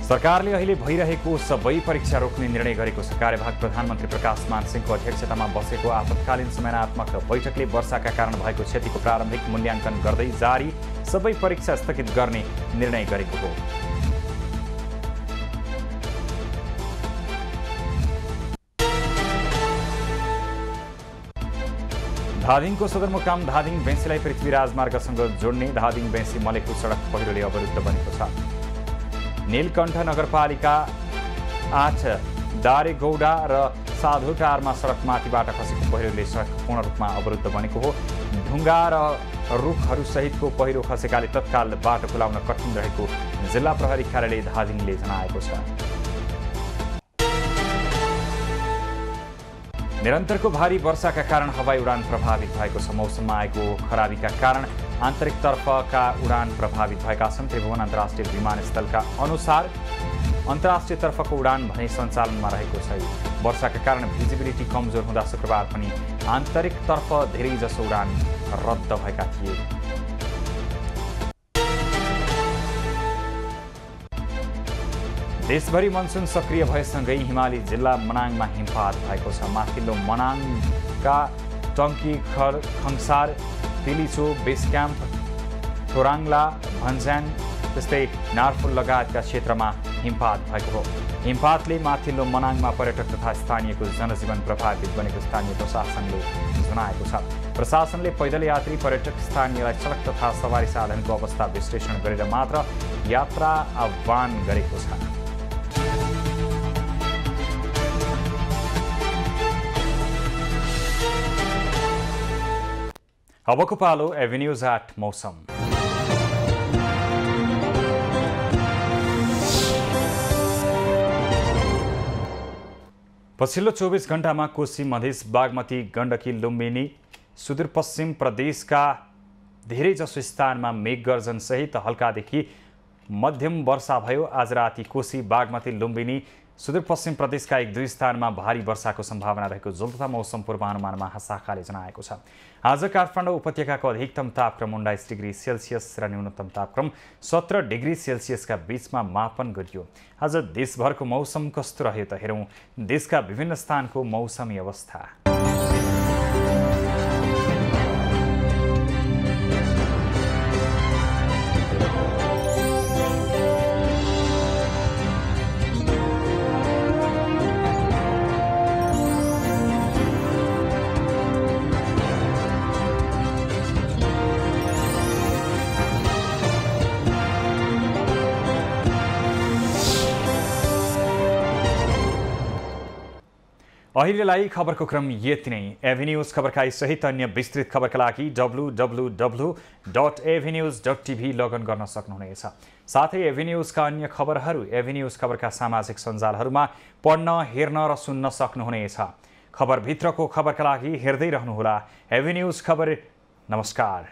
सरकारले अहिले भइरहेको सबै परीक्षा रोक्ने निर्णय गरेको छ। कार्यभाग प्रधानमन्त्री प्रकाश मान सिंहको अध्यक्षतामा बसेको आपतकालीन समयनात्मक बैठकले वर्षाका कारण भएको क्षतिको प्रारम्भिक मूल्याङ्कन गर्दै जारी सबै परीक्षा स्थगित गर्ने निर्णय गरेको हो। धादिङको सदरमुकाम धादिङ बेन्सीलाई पृथ्वी राजमार्गसँग जोड्ने धादिङ बेन्सी मलेकु सडक पहिरोले अवरुद्ध बनेको छ। नीलकण्ठ नगरपालिका आठ दारेगौडा र साधुटारमा सडक माथिबाट खसेको पहिरोले सडक पूर्ण रूपमा अवरुद्ध बनेको हो। ढुङ्गा र रुखहरू सहितको पहिरो खसेकाले तत्काल बाटो खुलाउन कठिन रहेको जिल्ला प्रहरी कार्यालय धादिङले जनाएको छ। निरन्तरको भारी वर्षाका कारण हवाई उडान प्रभावित भएको छ। मौसममा आएको खराबीका कारण आन्तरिकतर्फका उडान प्रभावित भएका छन्। त्रिभुवन अन्तर्राष्ट्रिय विमानस्थलका अनुसार अन्तर्राष्ट्रियतर्फको उडान भने सञ्चालनमा रहेको छ। वर्षाका कारण भिजिबिलिटी कमजोर हुँदा शुक्रबार पनि आन्तरिकतर्फ धेरैजसो उडान रद्द भएका थिए। देशभरि मनसुन सक्रिय भएसँगै हिमाली जिल्ला मनाङमा हिमपात भएको छ। माथिल्लो मनाङका टङ्की खर खङसार तिलिचो बेस क्याम्प थोराङ्ला भन्ज्याङ त्यस्तै नारफुल लगायतका क्षेत्रमा हिमपात भएको हो। हिमपातले माथिल्लो मनाङमा पर्यटक तथा स्थानीयको जनजीवन प्रभावित बनेको स्थानीय प्रशासनले जनाएको छ। प्रशासनले पैदल यात्री पर्यटक स्थानीयलाई सडक तथा सवारी साधनको अवस्था विश्लेषण गरेर मात्र यात्रा आह्वान गरेको छ। अबको पालो एभिन्युज एट मौसम पछिल्लो चौबिस घन्टामा कोशी मधेस बागमती गण्डकी लुम्बिनी सुदूरपश्चिम प्रदेशका धेरैजसो स्थानमा मेघगर्जनसहित हल्कादेखि मध्यम वर्षा भयो आज राति कोशी बागमती लुम्बिनी सुदूरपश्चिम प्रदेशका एक दुई स्थानमा भारी वर्षाको सम्भावना रहेको जुल्ता मौसम पूर्वानुमान महाशाखाले जनाएको छ। आज काठमाडौँ उपत्यकाको अधिकतम तापक्रम उन्नाइस डिग्री सेल्सियस र न्यूनतम तापक्रम सत्र डिग्री सेल्सियसका बिचमा मापन गरियो। आज देशभरको मौसम कस्तो रह्यो त हेरौँ। देशका विभिन्न स्थानको मौसमी अवस्था। अहिलेलाई खबरको क्रम यति नै एभिन्युज खबरका सहित अन्य विस्तृत खबरका लागि W W W dot Avenues dot TV login गर्न सक्नुहुनेछ साथै एभिन्युजका अन्य खबरहरू एभिन्युज खबरका सामाजिक सञ्जालहरूमा पढ्न हेर्न र सुन्न सक्नुहुनेछ खबरभित्रको खबरका लागि हेर्दै रहनुहोला एभिन्युज खबर नमस्कार